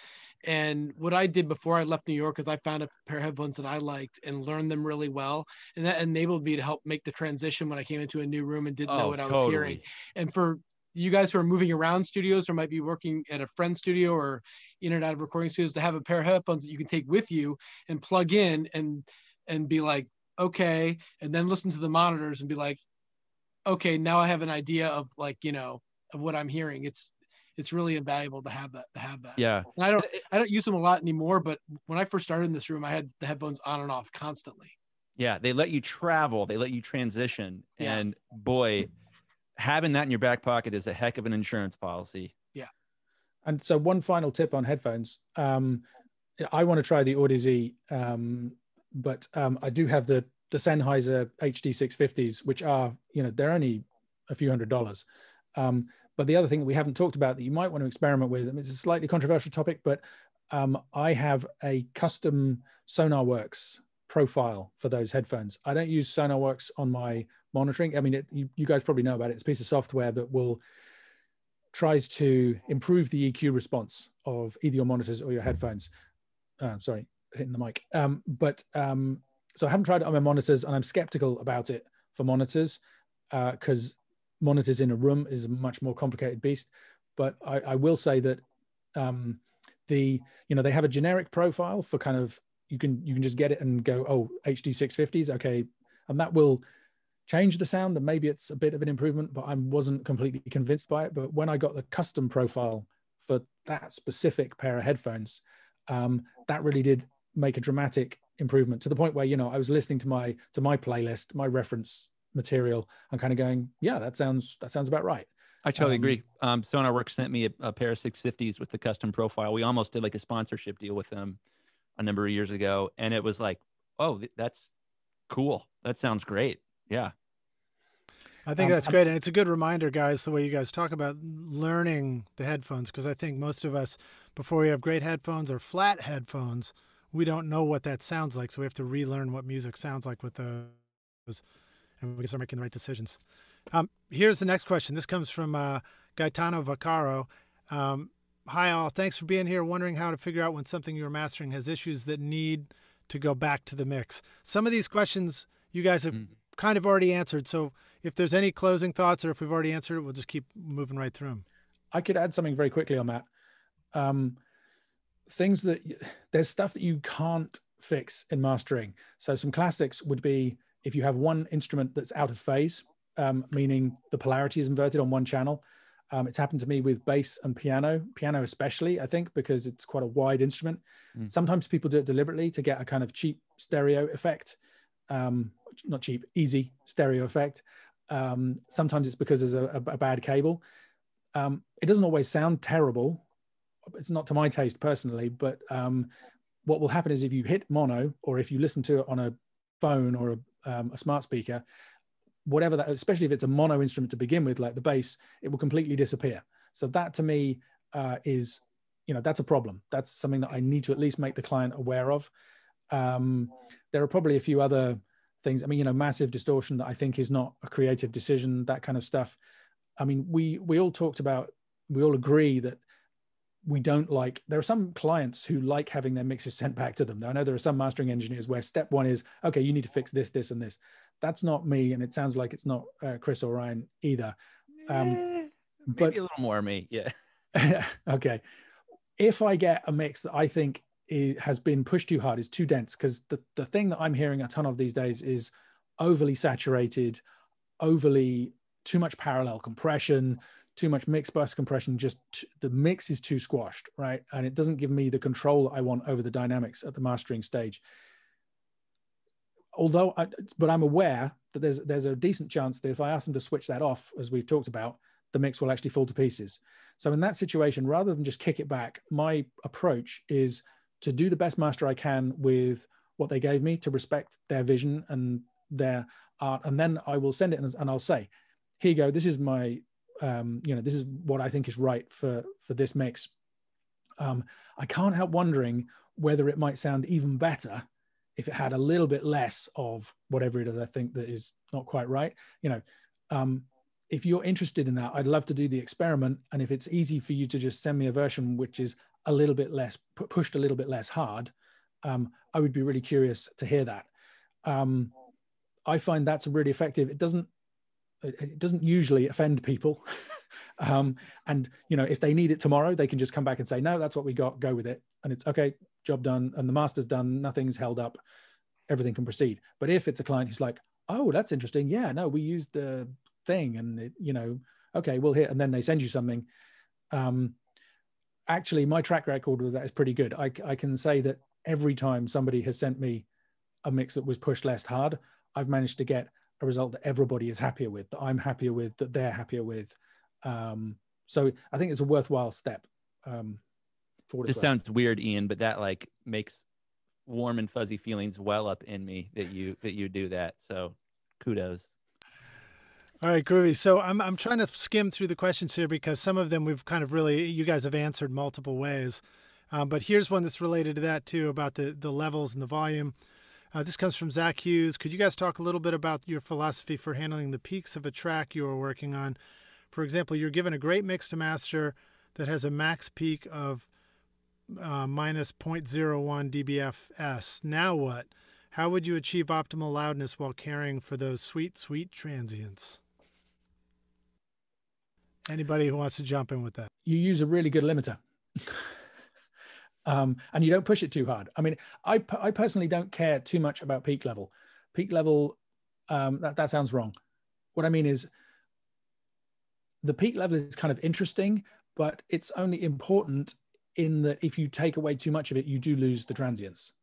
And what I did before I left New York is I found a pair of headphones that I liked and learned them really well. And that enabled me to help make the transition when I came into a new room and didn't oh, know what totally. I was hearing. And for you guys who are moving around studios or might be working at a friend studio or in and out of recording studios to have a pair of headphones that you can take with you and plug in and and be like, okay, and then listen to the monitors and be like, okay, now I have an idea of like, you know, of what I'm hearing. It's it's really invaluable to have that to have that. Yeah. And I don't I don't use them a lot anymore, but when I first started in this room, I had the headphones on and off constantly. Yeah, they let you travel, they let you transition, yeah. and boy, having that in your back pocket is a heck of an insurance policy. Yeah. And so one final tip on headphones. Um, I want to try the Audeze, um, but um, I do have the the Sennheiser HD 650s, which are you know they're only a few hundred dollars. Um, but the other thing that we haven't talked about that you might want to experiment with, and it's a slightly controversial topic, but um, I have a custom SonarWorks profile for those headphones. I don't use SonarWorks on my monitoring. I mean, it, you, you guys probably know about it. It's a piece of software that will tries to improve the EQ response of either your monitors or your headphones. Uh, sorry, hitting the mic. Um, but um, so I haven't tried it on my monitors, and I'm skeptical about it for monitors because uh, monitors in a room is a much more complicated beast. But I, I will say that um, the you know they have a generic profile for kind of you can you can just get it and go oh HD 650s okay, and that will change the sound and maybe it's a bit of an improvement but i wasn't completely convinced by it but when i got the custom profile for that specific pair of headphones um, that really did make a dramatic improvement to the point where you know i was listening to my to my playlist my reference material and kind of going yeah that sounds that sounds about right I totally um, agree. Um, Sonarworks sent me a, a, pair of 650s with the custom profile. We almost did like a sponsorship deal with them a number of years ago, and it was like, oh, that's cool. That sounds great. Yeah. I think um, that's great. And it's a good reminder, guys, the way you guys talk about learning the headphones, because I think most of us, before we have great headphones or flat headphones, we don't know what that sounds like. So we have to relearn what music sounds like with those, and we can start making the right decisions. Um, here's the next question. This comes from uh, Gaetano Vaccaro. Um, Hi, all. Thanks for being here. Wondering how to figure out when something you're mastering has issues that need to go back to the mix. Some of these questions you guys have mm-hmm. kind of already answered. So if there's any closing thoughts or if we've already answered it, we'll just keep moving right through them. I could add something very quickly on that. Um, things that there's stuff that you can't fix in mastering. So some classics would be if you have one instrument that's out of phase, um, meaning the polarity is inverted on one channel. Um, it's happened to me with bass and piano, piano especially, I think, because it's quite a wide instrument. Mm. Sometimes people do it deliberately to get a kind of cheap stereo effect. Um, not cheap, easy stereo effect. Um, sometimes it's because there's a, a, a bad cable. Um, it doesn't always sound terrible. It's not to my taste personally, but um, what will happen is if you hit mono or if you listen to it on a phone or a, um, a smart speaker, whatever that, especially if it's a mono instrument to begin with, like the bass, it will completely disappear. So that to me uh, is, you know, that's a problem. That's something that I need to at least make the client aware of. Um, there are probably a few other things. I mean, you know, massive distortion that I think is not a creative decision, that kind of stuff. I mean, we we all talked about, we all agree that we don't like there are some clients who like having their mixes sent back to them i know there are some mastering engineers where step one is okay you need to fix this this and this. That's not me and it sounds like it's not uh, chris or ryan either. Um, eh, but a little more me yeah. Okay. If i get a mix that i think is, has been pushed too hard is too dense because the, the thing that i'm hearing a ton of these days is overly saturated overly too much parallel compression too much mix bus compression just t- the mix is too squashed right? And it doesn't give me the control i want over the dynamics at the mastering stage. Although I, but i'm aware that there's there's a decent chance that if i ask them to switch that off as we've talked about the mix will actually fall to pieces. So in that situation rather than just kick it back my approach is to do the best master i can with what they gave me to respect their vision and their art and then i will send it and, and i'll say here you go. This is my um, you know, this is what I think is right for for this mix. Um, I can't help wondering whether it might sound even better if it had a little bit less of whatever it is I think that is not quite right. You know, um, if you're interested in that, I'd love to do the experiment. And if it's easy for you to just send me a version which is a little bit less pushed a little bit less hard, um, I would be really curious to hear that. Um, I find that's really effective. It doesn't it doesn't usually offend people. um, and you know, if they need it tomorrow, they can just come back and say, no, that's what we got, go with it. And it's okay, job done. And the master's done, nothing's held up, everything can proceed. But if it's a client who's like, oh, that's interesting. Yeah, no, we used the thing and it, you know, okay, we'll hit, and then they send you something. Um, actually, my track record with that is pretty good. I, I can say that every time somebody has sent me a mix that was pushed less hard, I've managed to get a result that everybody is happier with, that I'm happier with, that they're happier with. Um, so I think it's a worthwhile step. Um, this sounds weird, Ian, but that like makes warm and fuzzy feelings well up in me that you that you do that. So kudos. All right, groovy. So I'm I'm trying to skim through the questions here because some of them we've kind of really you guys have answered multiple ways. Um, but here's one that's related to that too about the the levels and the volume. Uh, this comes from Zach Hughes. Could you guys talk a little bit about your philosophy for handling the peaks of a track you are working on? For example, you're given a great mix to master that has a max peak of uh, minus 0.01 dBFS. Now what? How would you achieve optimal loudness while caring for those sweet, sweet transients? Anybody who wants to jump in with that? You use a really good limiter. um, and you don't push it too hard. I mean, I, I personally don't care too much about peak level. Peak level Um, that, that sounds wrong. What I mean is the peak level is kind of interesting, but it's only important in that if you take away too much of it, you do lose the transients.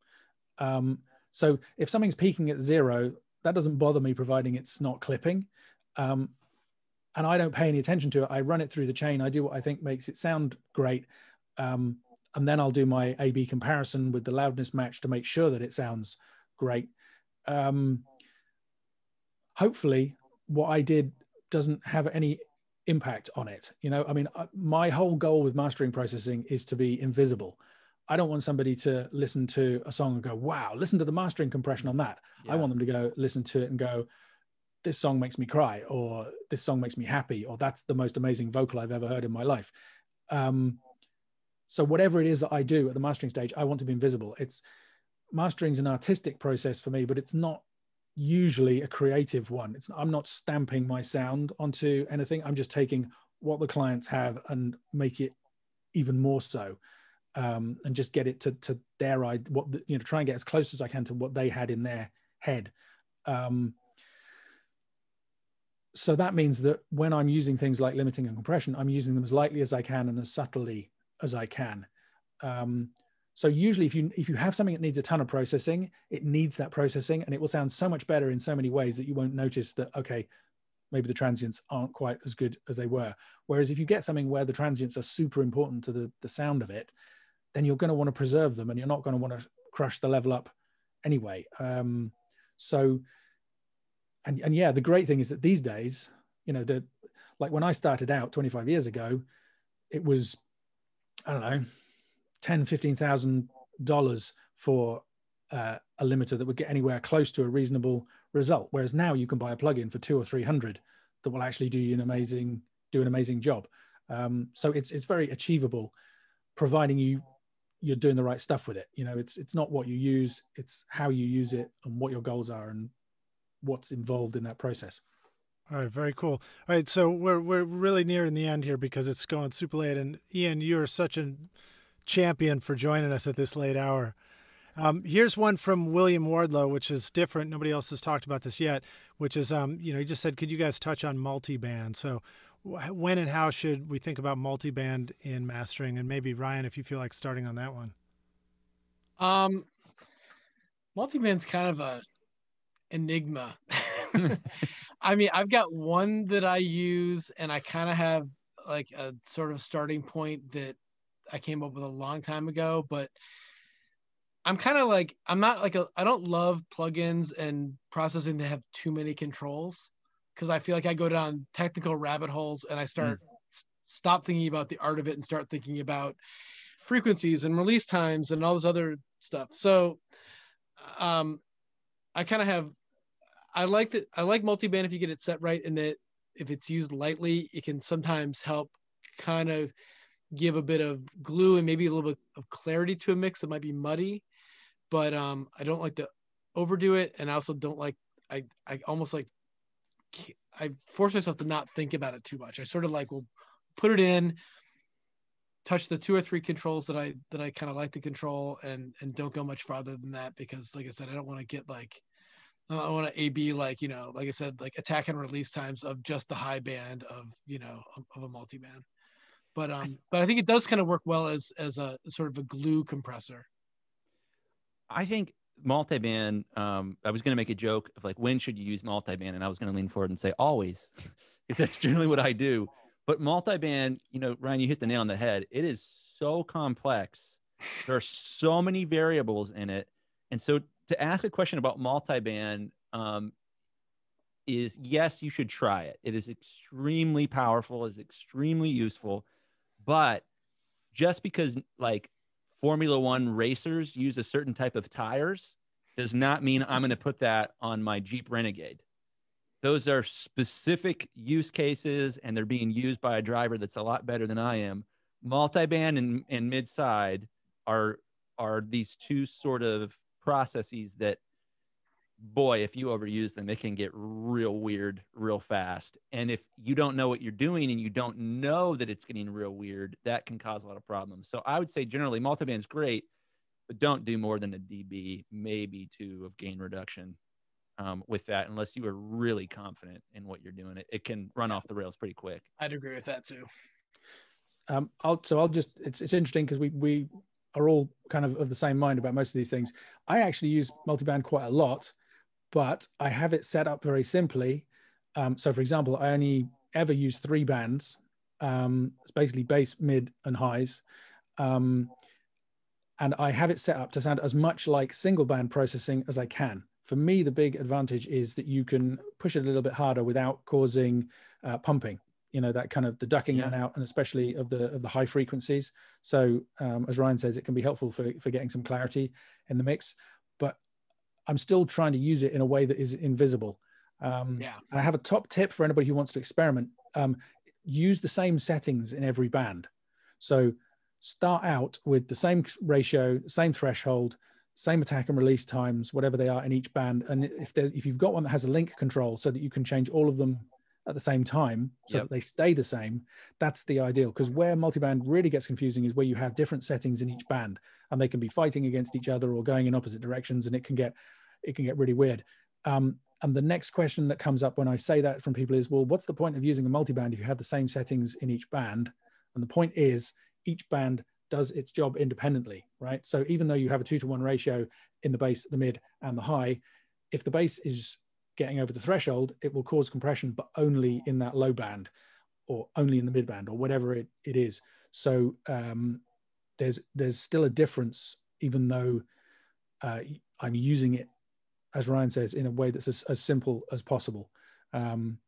Um, so if something's peaking at zero, that doesn't bother me providing it's not clipping. Um, and I don't pay any attention to it. I run it through the chain. I do what I think makes it sound great. Um, and then I'll do my A B comparison with the loudness match to make sure that it sounds great. Um, hopefully, what I did doesn't have any impact on it. You know, I mean, uh, my whole goal with mastering processing is to be invisible. I don't want somebody to listen to a song and go, wow, listen to the mastering compression on that. Yeah. I want them to go listen to it and go, this song makes me cry, or this song makes me happy, or that's the most amazing vocal I've ever heard in my life. Um, so whatever it is that I do at the mastering stage, I want to be invisible. It's mastering is an artistic process for me, but it's not usually a creative one. It's I'm not stamping my sound onto anything. I'm just taking what the clients have and make it even more so, um, and just get it to to their I what the, you know try and get as close as I can to what they had in their head. Um, so that means that when I'm using things like limiting and compression, I'm using them as lightly as I can and as subtly as I can. Um, so usually if you if you have something that needs a ton of processing, it needs that processing and it will sound so much better in so many ways that you won't notice that okay, maybe the transients aren't quite as good as they were. Whereas if you get something where the transients are super important to the, the sound of it, then you're going to want to preserve them and you're not going to want to crush the level up anyway. Um, so, and, and yeah, the great thing is that these days, you know, the, like when I started out 25 years ago, it was, I don't know, ten, fifteen thousand dollars for uh, a limiter that would get anywhere close to a reasonable result. Whereas now you can buy a plugin for two or three hundred that will actually do you an amazing do an amazing job. Um, so it's it's very achievable, providing you you're doing the right stuff with it. You know, it's it's not what you use, it's how you use it and what your goals are and what's involved in that process. All right, very cool. All right, so we're we're really nearing the end here because it's going super late. And Ian, you're such a champion for joining us at this late hour. Um, here's one from William Wardlow, which is different. Nobody else has talked about this yet, which is, um, you know, he just said, could you guys touch on multi-band? So when and how should we think about multi-band in mastering? And maybe Ryan, if you feel like starting on that one. Um, multi-band's kind of a enigma. I mean, I've got one that I use and I kind of have like a sort of starting point that I came up with a long time ago, but I'm kind of like I'm not like a I don't love plugins and processing that have too many controls because I feel like I go down technical rabbit holes and I start mm. s- stop thinking about the art of it and start thinking about frequencies and release times and all this other stuff. So um I kind of have I like that I like multiband if you get it set right and that if it's used lightly, it can sometimes help kind of give a bit of glue and maybe a little bit of clarity to a mix that might be muddy. But um, I don't like to overdo it, and I also don't like I I almost like I force myself to not think about it too much. I sort of like will put it in, touch the two or three controls that I that I kind of like to control, and and don't go much farther than that because, like I said, I don't want to get like I want to AB like you know, like I said, like attack and release times of just the high band of you know of a multi band but um but i think it does kind of work well as as a sort of a glue compressor. I think multiband um i was going to make a joke of like when should you use multiband? And i was going to lean forward and say always because that's generally what i do. But multiband you know ryan you hit the nail on the head. It is so complex. There are so many variables in it. And so to ask a question about multiband um, is yes you should try it it is extremely powerful is extremely useful but just because like Formula One racers use a certain type of tires does not mean I'm going to put that on my Jeep Renegade. Those are specific use cases and they're being used by a driver that's a lot better than I am. Multiband and, and mid side are are these two sort of processes that boy, if you overuse them, it can get real weird real fast. And if you don't know what you're doing and you don't know that it's getting real weird, that can cause a lot of problems. So I would say generally multiband is great, but don't do more than a dB, maybe two of gain reduction. um, with that unless you are really confident in what you're doing. It, it can run off the rails pretty quick. I'd agree with that too. Um, I'll so I'll just it's it's interesting because we we are all kind of of the same mind about most of these things. I actually use multiband quite a lot, but I have it set up very simply. Um, so, for example, I only ever use three bands. Um, it's basically bass, mid, and highs. Um, and I have it set up to sound as much like single band processing as I can. For me, the big advantage is that you can push it a little bit harder without causing uh, pumping you know that kind of the ducking yeah. in and out and especially of the of the high frequencies. So um, as ryan says it can be helpful for for getting some clarity in the mix but i'm still trying to use it in a way that is invisible. Um, yeah. and i have a top tip for anybody who wants to experiment. Um, use the same settings in every band. So start out with the same ratio same threshold same attack and release times whatever they are in each band. And if there's if you've got one that has a link control so that you can change all of them at the same time so yep. that they stay the same that's the ideal because where multiband really gets confusing is where you have different settings in each band and they can be fighting against each other or going in opposite directions and it can get it can get really weird. Um, and the next question that comes up when i say that from people is well what's the point of using a multiband if you have the same settings in each band? And the point is each band does its job independently right? So even though you have a two to one ratio in the bass the mid and the high if the bass is getting over the threshold, it will cause compression, but only in that low band or only in the mid band or whatever it, it is. So um, there's there's still a difference, even though uh, I'm using it, as Ryan says, in a way that's as, as simple as possible. Um,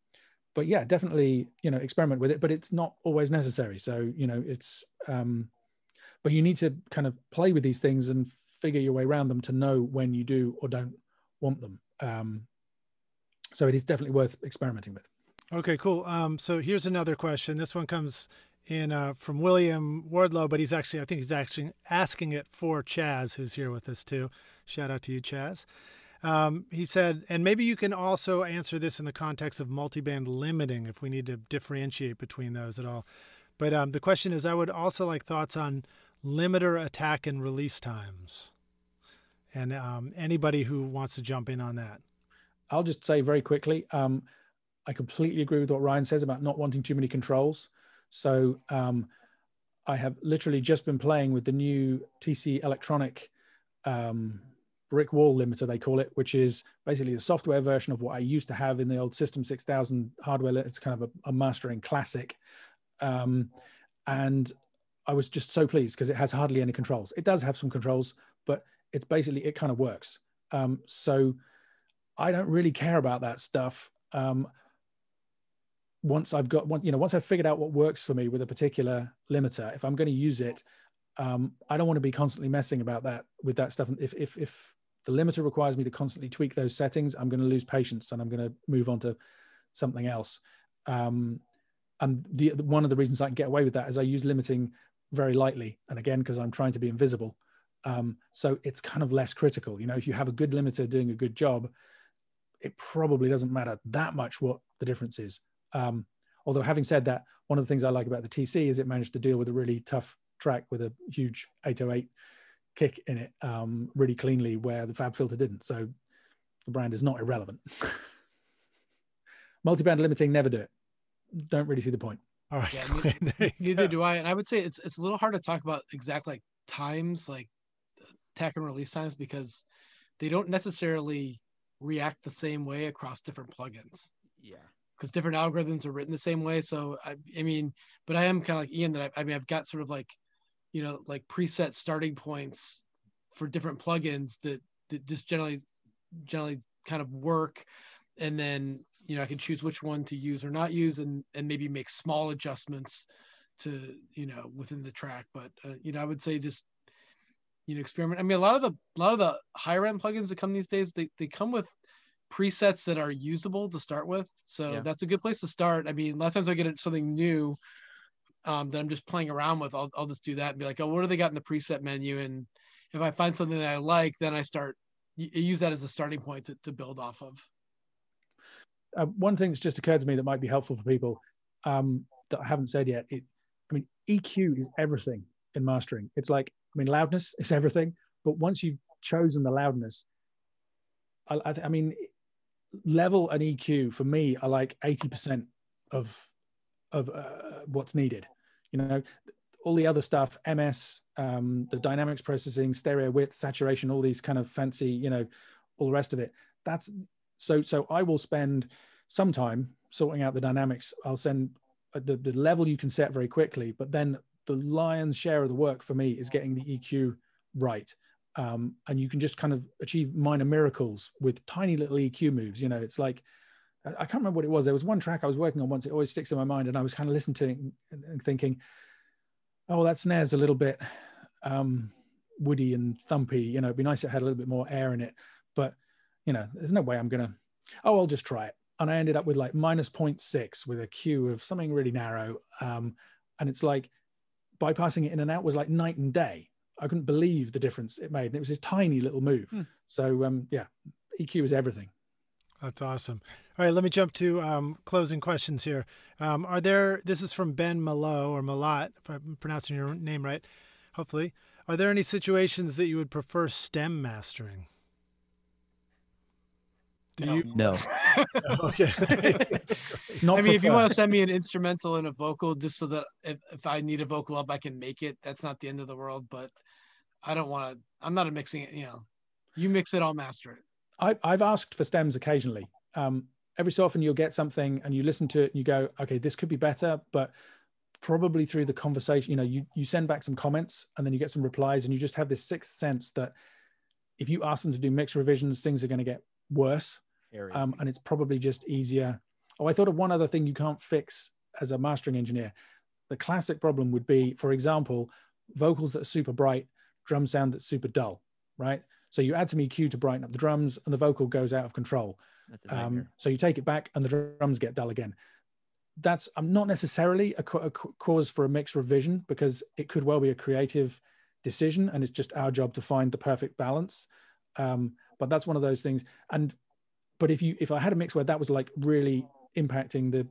but yeah, definitely, you know, experiment with it, but it's not always necessary. So, you know, it's, um, but you need to kind of play with these things and figure your way around them to know when you do or don't want them. Um, so it is definitely worth experimenting with. Okay, cool. Um, so here's another question. This one comes in uh, from William Wardlow, but he's actually, I think he's actually asking it for Chaz, who's here with us too. Shout out to you, Chaz. Um, he said, and maybe you can also answer this in the context of multiband limiting if we need to differentiate between those at all. But um, the question is, I would also like thoughts on limiter attack and release times. And um, anybody who wants to jump in on that. I'll just say very quickly, um, I completely agree with what Ryan says about not wanting too many controls. So um, I have literally just been playing with the new TC Electronic um, brick wall limiter, they call it, which is basically a software version of what I used to have in the old System 6000 hardware. It's kind of a, a mastering classic. Um, and I was just so pleased because it has hardly any controls. It does have some controls, but it's basically, it kind of works. Um, so I don't really care about that stuff. Um, once I've got one, you know, once I've figured out what works for me with a particular limiter, if I'm going to use it, um, I don't want to be constantly messing about that with that stuff. If if if the limiter requires me to constantly tweak those settings, I'm going to lose patience and I'm going to move on to something else. Um, and the one of the reasons I can get away with that is I use limiting very lightly, and again because I'm trying to be invisible. Um, so it's kind of less critical. You know, if you have a good limiter doing a good job, it probably doesn't matter that much what the difference is. Um, although having said that, one of the things I like about the TC is it managed to deal with a really tough track with a huge 808 kick in it um, really cleanly, where the FabFilter didn't. So the brand is not irrelevant. Multiband limiting, never do it. Don't really see the point. All right. Yeah, neither, do I. And I would say it's it's a little hard to talk about exact like times, like attack and release times, because they don't necessarily react the same way across different plugins. Yeah. Because different algorithms are written the same way. So I, I mean, but I am kind of like Ian that I, I mean I've got sort of like, you know, like preset starting points for different plugins that that just generally generally kind of work, and then you know I can choose which one to use or not use, and and maybe make small adjustments to you know within the track. But uh, you know I would say just you know experiment. I mean, a lot of the a lot of the higher end plugins that come these days, they they come with presets that are usable to start with. So yeah. that's a good place to start. I mean, a lot of times I get something new um, that I'm just playing around with. I'll I'll just do that and be like, oh, what do they got in the preset menu? And if I find something that I like, then I start use that as a starting point to, to build off of. Uh, one thing that's just occurred to me that might be helpful for people um, that I haven't said yet. It, I mean, EQ is everything in mastering. It's like I mean, loudness is everything, but once you've chosen the loudness, I, I, I mean, level and EQ for me are like 80% of of uh, what's needed. You know, all the other stuff, MS, um, the dynamics processing, stereo width, saturation, all these kind of fancy, you know, all the rest of it. That's so. So I will spend some time sorting out the dynamics. I'll send uh, the the level you can set very quickly, but then the lion's share of the work for me is getting the EQ right. Um, and you can just kind of achieve minor miracles with tiny little EQ moves. You know, it's like I can't remember what it was. There was one track I was working on once. It always sticks in my mind, and I was kind of listening to it and thinking, "Oh, that snare's a little bit um, woody and thumpy. You know, it'd be nice if it had a little bit more air in it." But you know, there's no way I'm gonna. Oh, I'll just try it. And I ended up with like minus 0.6 with a Q of something really narrow. Um, and it's like bypassing it in and out was like night and day. I couldn't believe the difference it made. And it was this tiny little move. Hmm. So um, yeah, EQ is everything. That's awesome. All right, let me jump to um, closing questions here. Um, are there? This is from Ben Malo or Malat, if I'm pronouncing your name right. Hopefully, are there any situations that you would prefer stem mastering? Do no. you? No. okay. I mean, if you want to send me an instrumental and a vocal, just so that if, if I need a vocal up, I can make it. That's not the end of the world. But I don't want to. I'm not a mixing it. You know, you mix it, I'll master it. I, I've asked for stems occasionally. Um, every so often, you'll get something and you listen to it and you go, "Okay, this could be better," but probably through the conversation, you know, you you send back some comments and then you get some replies, and you just have this sixth sense that if you ask them to do mix revisions, things are going to get worse um, and it's probably just easier. Oh, I thought of one other thing you can't fix as a mastering engineer. The classic problem would be, for example, vocals that are super bright, drum sound that's super dull, right? So you add some EQ to brighten up the drums, and the vocal goes out of control. Um, so you take it back, and the drums get dull again. That's I'm not necessarily a, a cause for a mix revision because it could well be a creative decision, and it's just our job to find the perfect balance. Um, but that's one of those things. And but if you if I had a mix where that was like really impacting the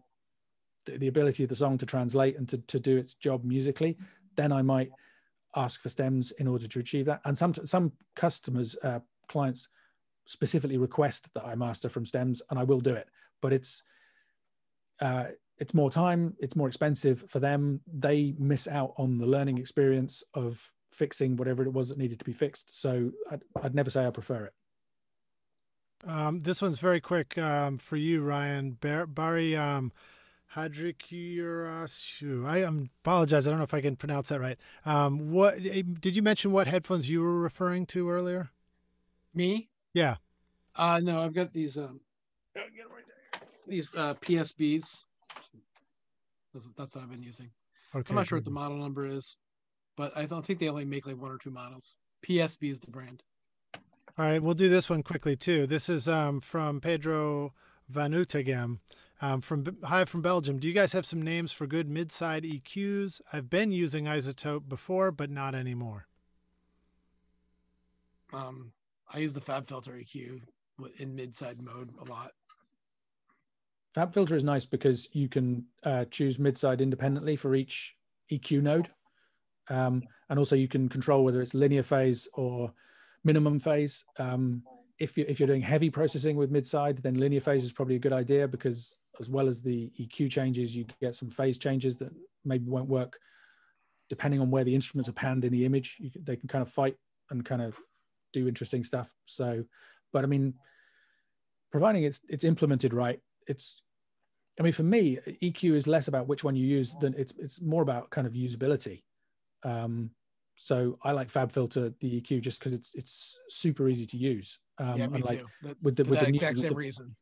the ability of the song to translate and to, to do its job musically, then I might ask for stems in order to achieve that. And some some customers, uh, clients specifically request that I master from stems, and I will do it. But it's uh, it's more time, it's more expensive for them. They miss out on the learning experience of fixing whatever it was that needed to be fixed. So I'd, I'd never say I prefer it. Um, this one's very quick um, for you, Ryan. Bar- Barry um, Hadrikirashu. I um, apologize. I don't know if I can pronounce that right. Um, what eh, did you mention? What headphones you were referring to earlier? Me? Yeah. Uh, no, I've got these. Um, right these uh, PSBs. That's, that's what I've been using. Okay, I'm not sure what the model number is, but I don't think they only make like one or two models. PSB is the brand. All right, we'll do this one quickly too. This is um, from Pedro Vanutegem um, from hi from Belgium. Do you guys have some names for good mid-side EQs? I've been using iZotope before, but not anymore. Um, I use the FabFilter EQ in mid-side mode a lot. FabFilter is nice because you can uh, choose mid-side independently for each EQ node, um, and also you can control whether it's linear phase or minimum phase. Um, if, you, if you're doing heavy processing with mid-side, then linear phase is probably a good idea because as well as the EQ changes, you get some phase changes that maybe won't work depending on where the instruments are panned in the image. They can kind of fight and kind of do interesting stuff. So, but I mean, providing it's it's implemented right, it's. I mean, for me, EQ is less about which one you use than it's it's more about kind of usability. Um, so I like FabFilter the EQ just because it's it's super easy to use. Um, yeah, me and like too. That, with the with the exact new, same reason.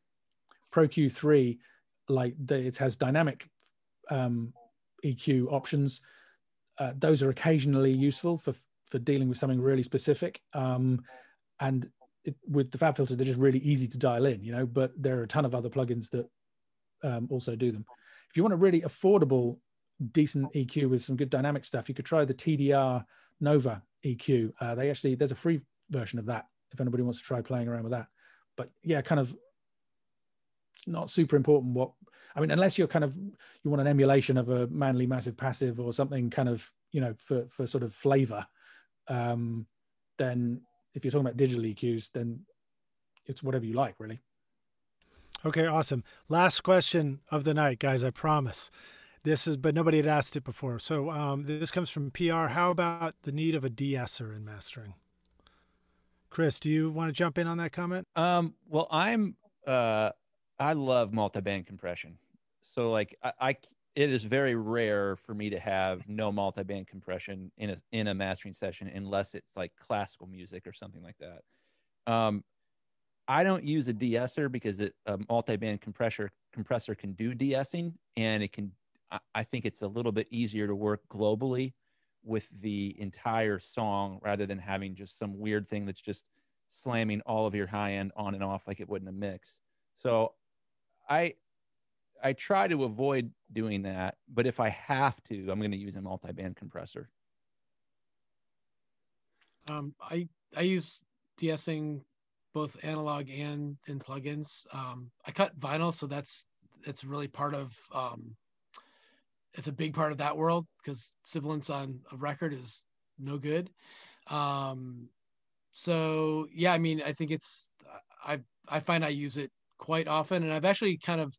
Pro Q3, like the, it has dynamic um, EQ options. Uh, those are occasionally useful for for dealing with something really specific. Um, and it, with the FabFilter, they're just really easy to dial in, you know. But there are a ton of other plugins that um, also do them. If you want a really affordable, decent EQ with some good dynamic stuff, you could try the TDR Nova EQ. Uh, they actually there's a free version of that if anybody wants to try playing around with that. But yeah, kind of not super important what I mean, unless you're kind of you want an emulation of a Manley Massive Passive or something kind of you know for for sort of flavor. Um, then if you're talking about digital EQs, then it's whatever you like, really. Okay, awesome. Last question of the night, guys. I promise. This is, but nobody had asked it before. So um, this comes from PR. How about the need of a de-esser in mastering? Chris, do you want to jump in on that comment? Um, well, I'm uh, I love multi-band compression. So like I, I it is very rare for me to have no multi-band compression in a in a mastering session unless it's like classical music or something like that. Um, I don't use a de-esser because it, a multi-band compressor compressor can do de-essing and it can. I, think it's a little bit easier to work globally with the entire song rather than having just some weird thing that's just slamming all of your high end on and off like it would in a mix. So I I try to avoid doing that, but if I have to, I'm going to use a multi-band compressor. Um, I I use de-essing both analog and in plugins. Um, I cut vinyl, so that's that's really part of um, it's a big part of that world because sibilance on a record is no good. Um, so yeah, I mean, I think it's I I find I use it quite often, and I've actually kind of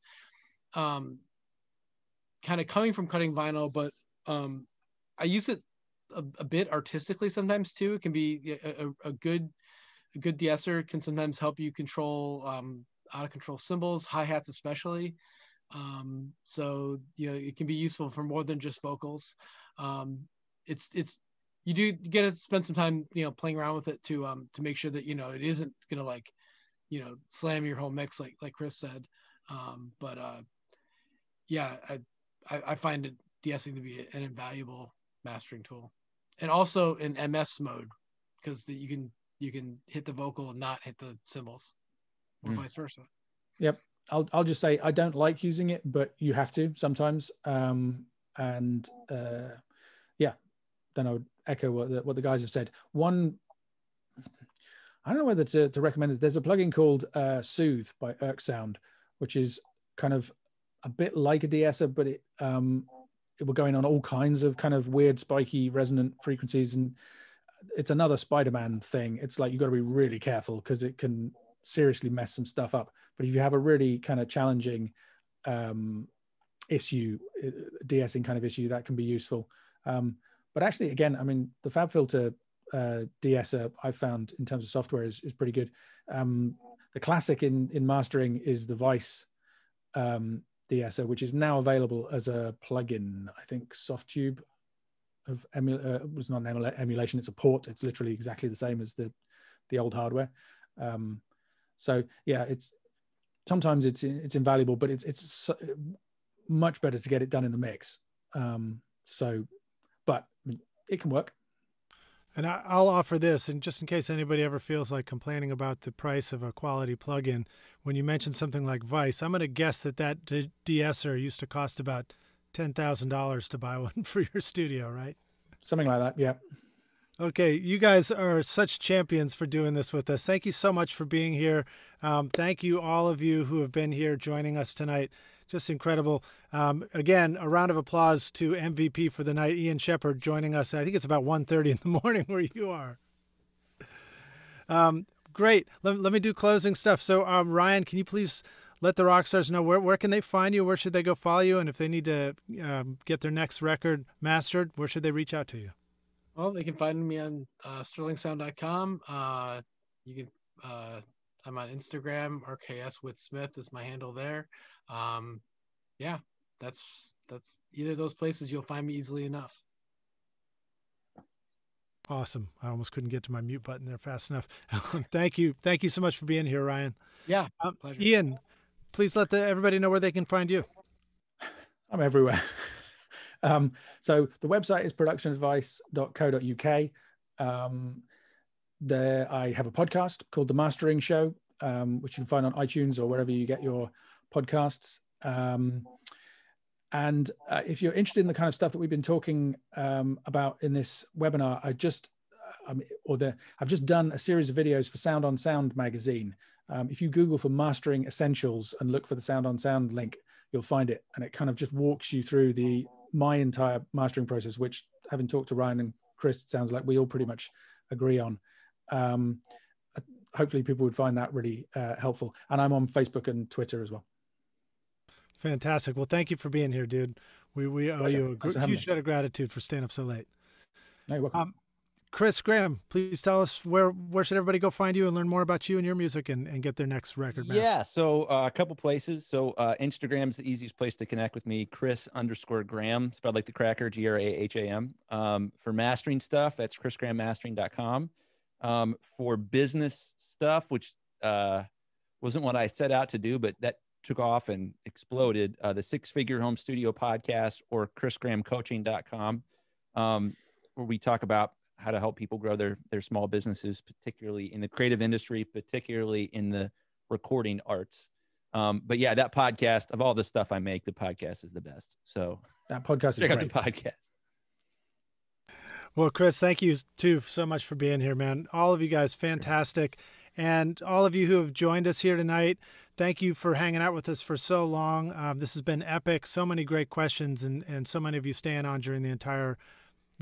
um, kind of coming from cutting vinyl, but um, I use it a, a, bit artistically sometimes too. It can be a, a, a good a good de-esser can sometimes help you control um, out of control cymbals, hi hats especially. Um, so you know it can be useful for more than just vocals. Um, it's it's you do get to spend some time you know playing around with it to um to make sure that you know it isn't gonna like you know slam your whole mix like like Chris said. Um, but uh, yeah, I, I, I find it de-essing to be an invaluable mastering tool, and also in MS mode because you can you can hit the vocal and not hit the cymbals, or mm. vice versa. Yep, I'll I'll just say I don't like using it, but you have to sometimes. Um, and uh, yeah, then I would echo what the, what the guys have said. One, I don't know whether to, to recommend it. There's a plugin called uh, Soothe by oeksound, which is kind of a bit like a de-esser, but it um, it will going on all kinds of kind of weird, spiky, resonant frequencies, and it's another Spider-Man thing. It's like you've got to be really careful because it can seriously mess some stuff up. But if you have a really kind of challenging um, issue, uh, de-essing kind of issue, that can be useful. Um, but actually, again, I mean, the FabFilter uh, de-esser I found in terms of software is, is pretty good. Um, the classic in in mastering is the Weiss um, de-esser, which is now available as a plugin. I think Softube of uh, was not an emulation; it's a port. It's literally exactly the same as the the old hardware. Um, so yeah, it's sometimes it's it's invaluable, but it's it's so, much better to get it done in the mix. Um, so, but it can work. And I'll offer this, and just in case anybody ever feels like complaining about the price of a quality plugin, when you mention something like Weiss, I'm going to guess that that de-esser used to cost about ten thousand dollars to buy one for your studio, right? Something like that, yeah. Okay, you guys are such champions for doing this with us. Thank you so much for being here. Um, thank you, all of you who have been here joining us tonight. Just incredible. Um, again, a round of applause to MVP for the night, Ian Shepherd, joining us. I think it's about 1.30 in the morning where you are. Um, great. Let, let me do closing stuff. So, um, Ryan, can you please let the rock stars know where, where can they find you? Where should they go follow you? And if they need to um, get their next record mastered, where should they reach out to you? Well, they can find me on uh, sterlingsound.com. Uh, you can, uh, I'm on Instagram. RKS with Smith is my handle there. Um, yeah, that's that's either of those places you'll find me easily enough. Awesome. I almost couldn't get to my mute button there fast enough. Thank you. Thank you so much for being here, Ryan. Yeah. Um, Ian, please let the, everybody know where they can find you. I'm everywhere. Um, so the website is productionadvice.co.uk. Um, there, I have a podcast called The Mastering Show, um, which you can find on iTunes or wherever you get your podcasts. Um, and uh, if you're interested in the kind of stuff that we've been talking um, about in this webinar, I just, uh, or the, I've just done a series of videos for Sound on Sound magazine. Um, if you Google for mastering essentials and look for the Sound on Sound link, you'll find it, and it kind of just walks you through the my entire mastering process, which having talked to Ryan and Chris, sounds like we all pretty much agree on. Um, hopefully people would find that really uh, helpful. And I'm on Facebook and Twitter as well. Fantastic. Well, thank you for being here, dude. We we owe Pleasure. you a gr- huge debt of gratitude for staying up so late. Hey, welcome. Um, Chris Graham, please tell us where where should everybody go find you and learn more about you and your music and, and get their next record. Master? Yeah, so uh, a couple places. So uh, Instagram's the easiest place to connect with me. Chris underscore Graham, spelled like the cracker, G R A H A M. Um, for mastering stuff, that's chrisgrahammastering.com. Um, for business stuff, which uh, wasn't what I set out to do, but that took off and exploded. Uh, the Six Figure Home Studio podcast or chrisgrahamcoaching.com, um, where we talk about how to help people grow their their small businesses, particularly in the creative industry, particularly in the recording arts. Um, but yeah, that podcast of all the stuff I make, the podcast is the best. So that podcast check out the podcast. Well, Chris, thank you too so much for being here, man. All of you guys, fantastic. And all of you who have joined us here tonight, thank you for hanging out with us for so long. Um, this has been epic. So many great questions, and, and so many of you staying on during the entire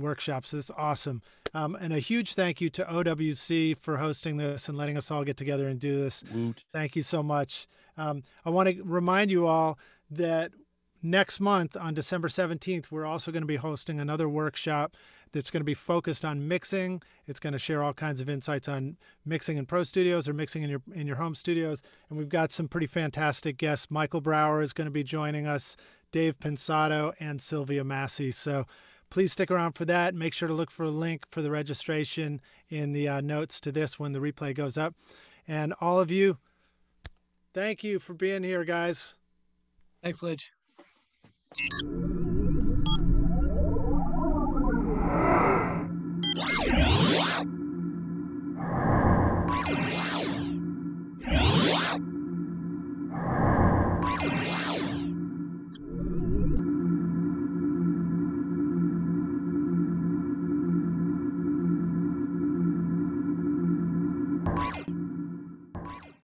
workshop. So that's awesome. Um, and a huge thank you to OWC for hosting this and letting us all get together and do this. Woot. Thank you so much. Um, I want to remind you all that next month on December 17th, we're also going to be hosting another workshop that's going to be focused on mixing. It's going to share all kinds of insights on mixing in pro studios or mixing in your in your home studios. And we've got some pretty fantastic guests. Michael Brauer is going to be joining us, Dave Pensado, and Sylvia Massy. So please stick around for that. Make sure to look for a link for the registration in the uh, notes to this when the replay goes up. And all of you, thank you for being here, guys. Thanks, Lij.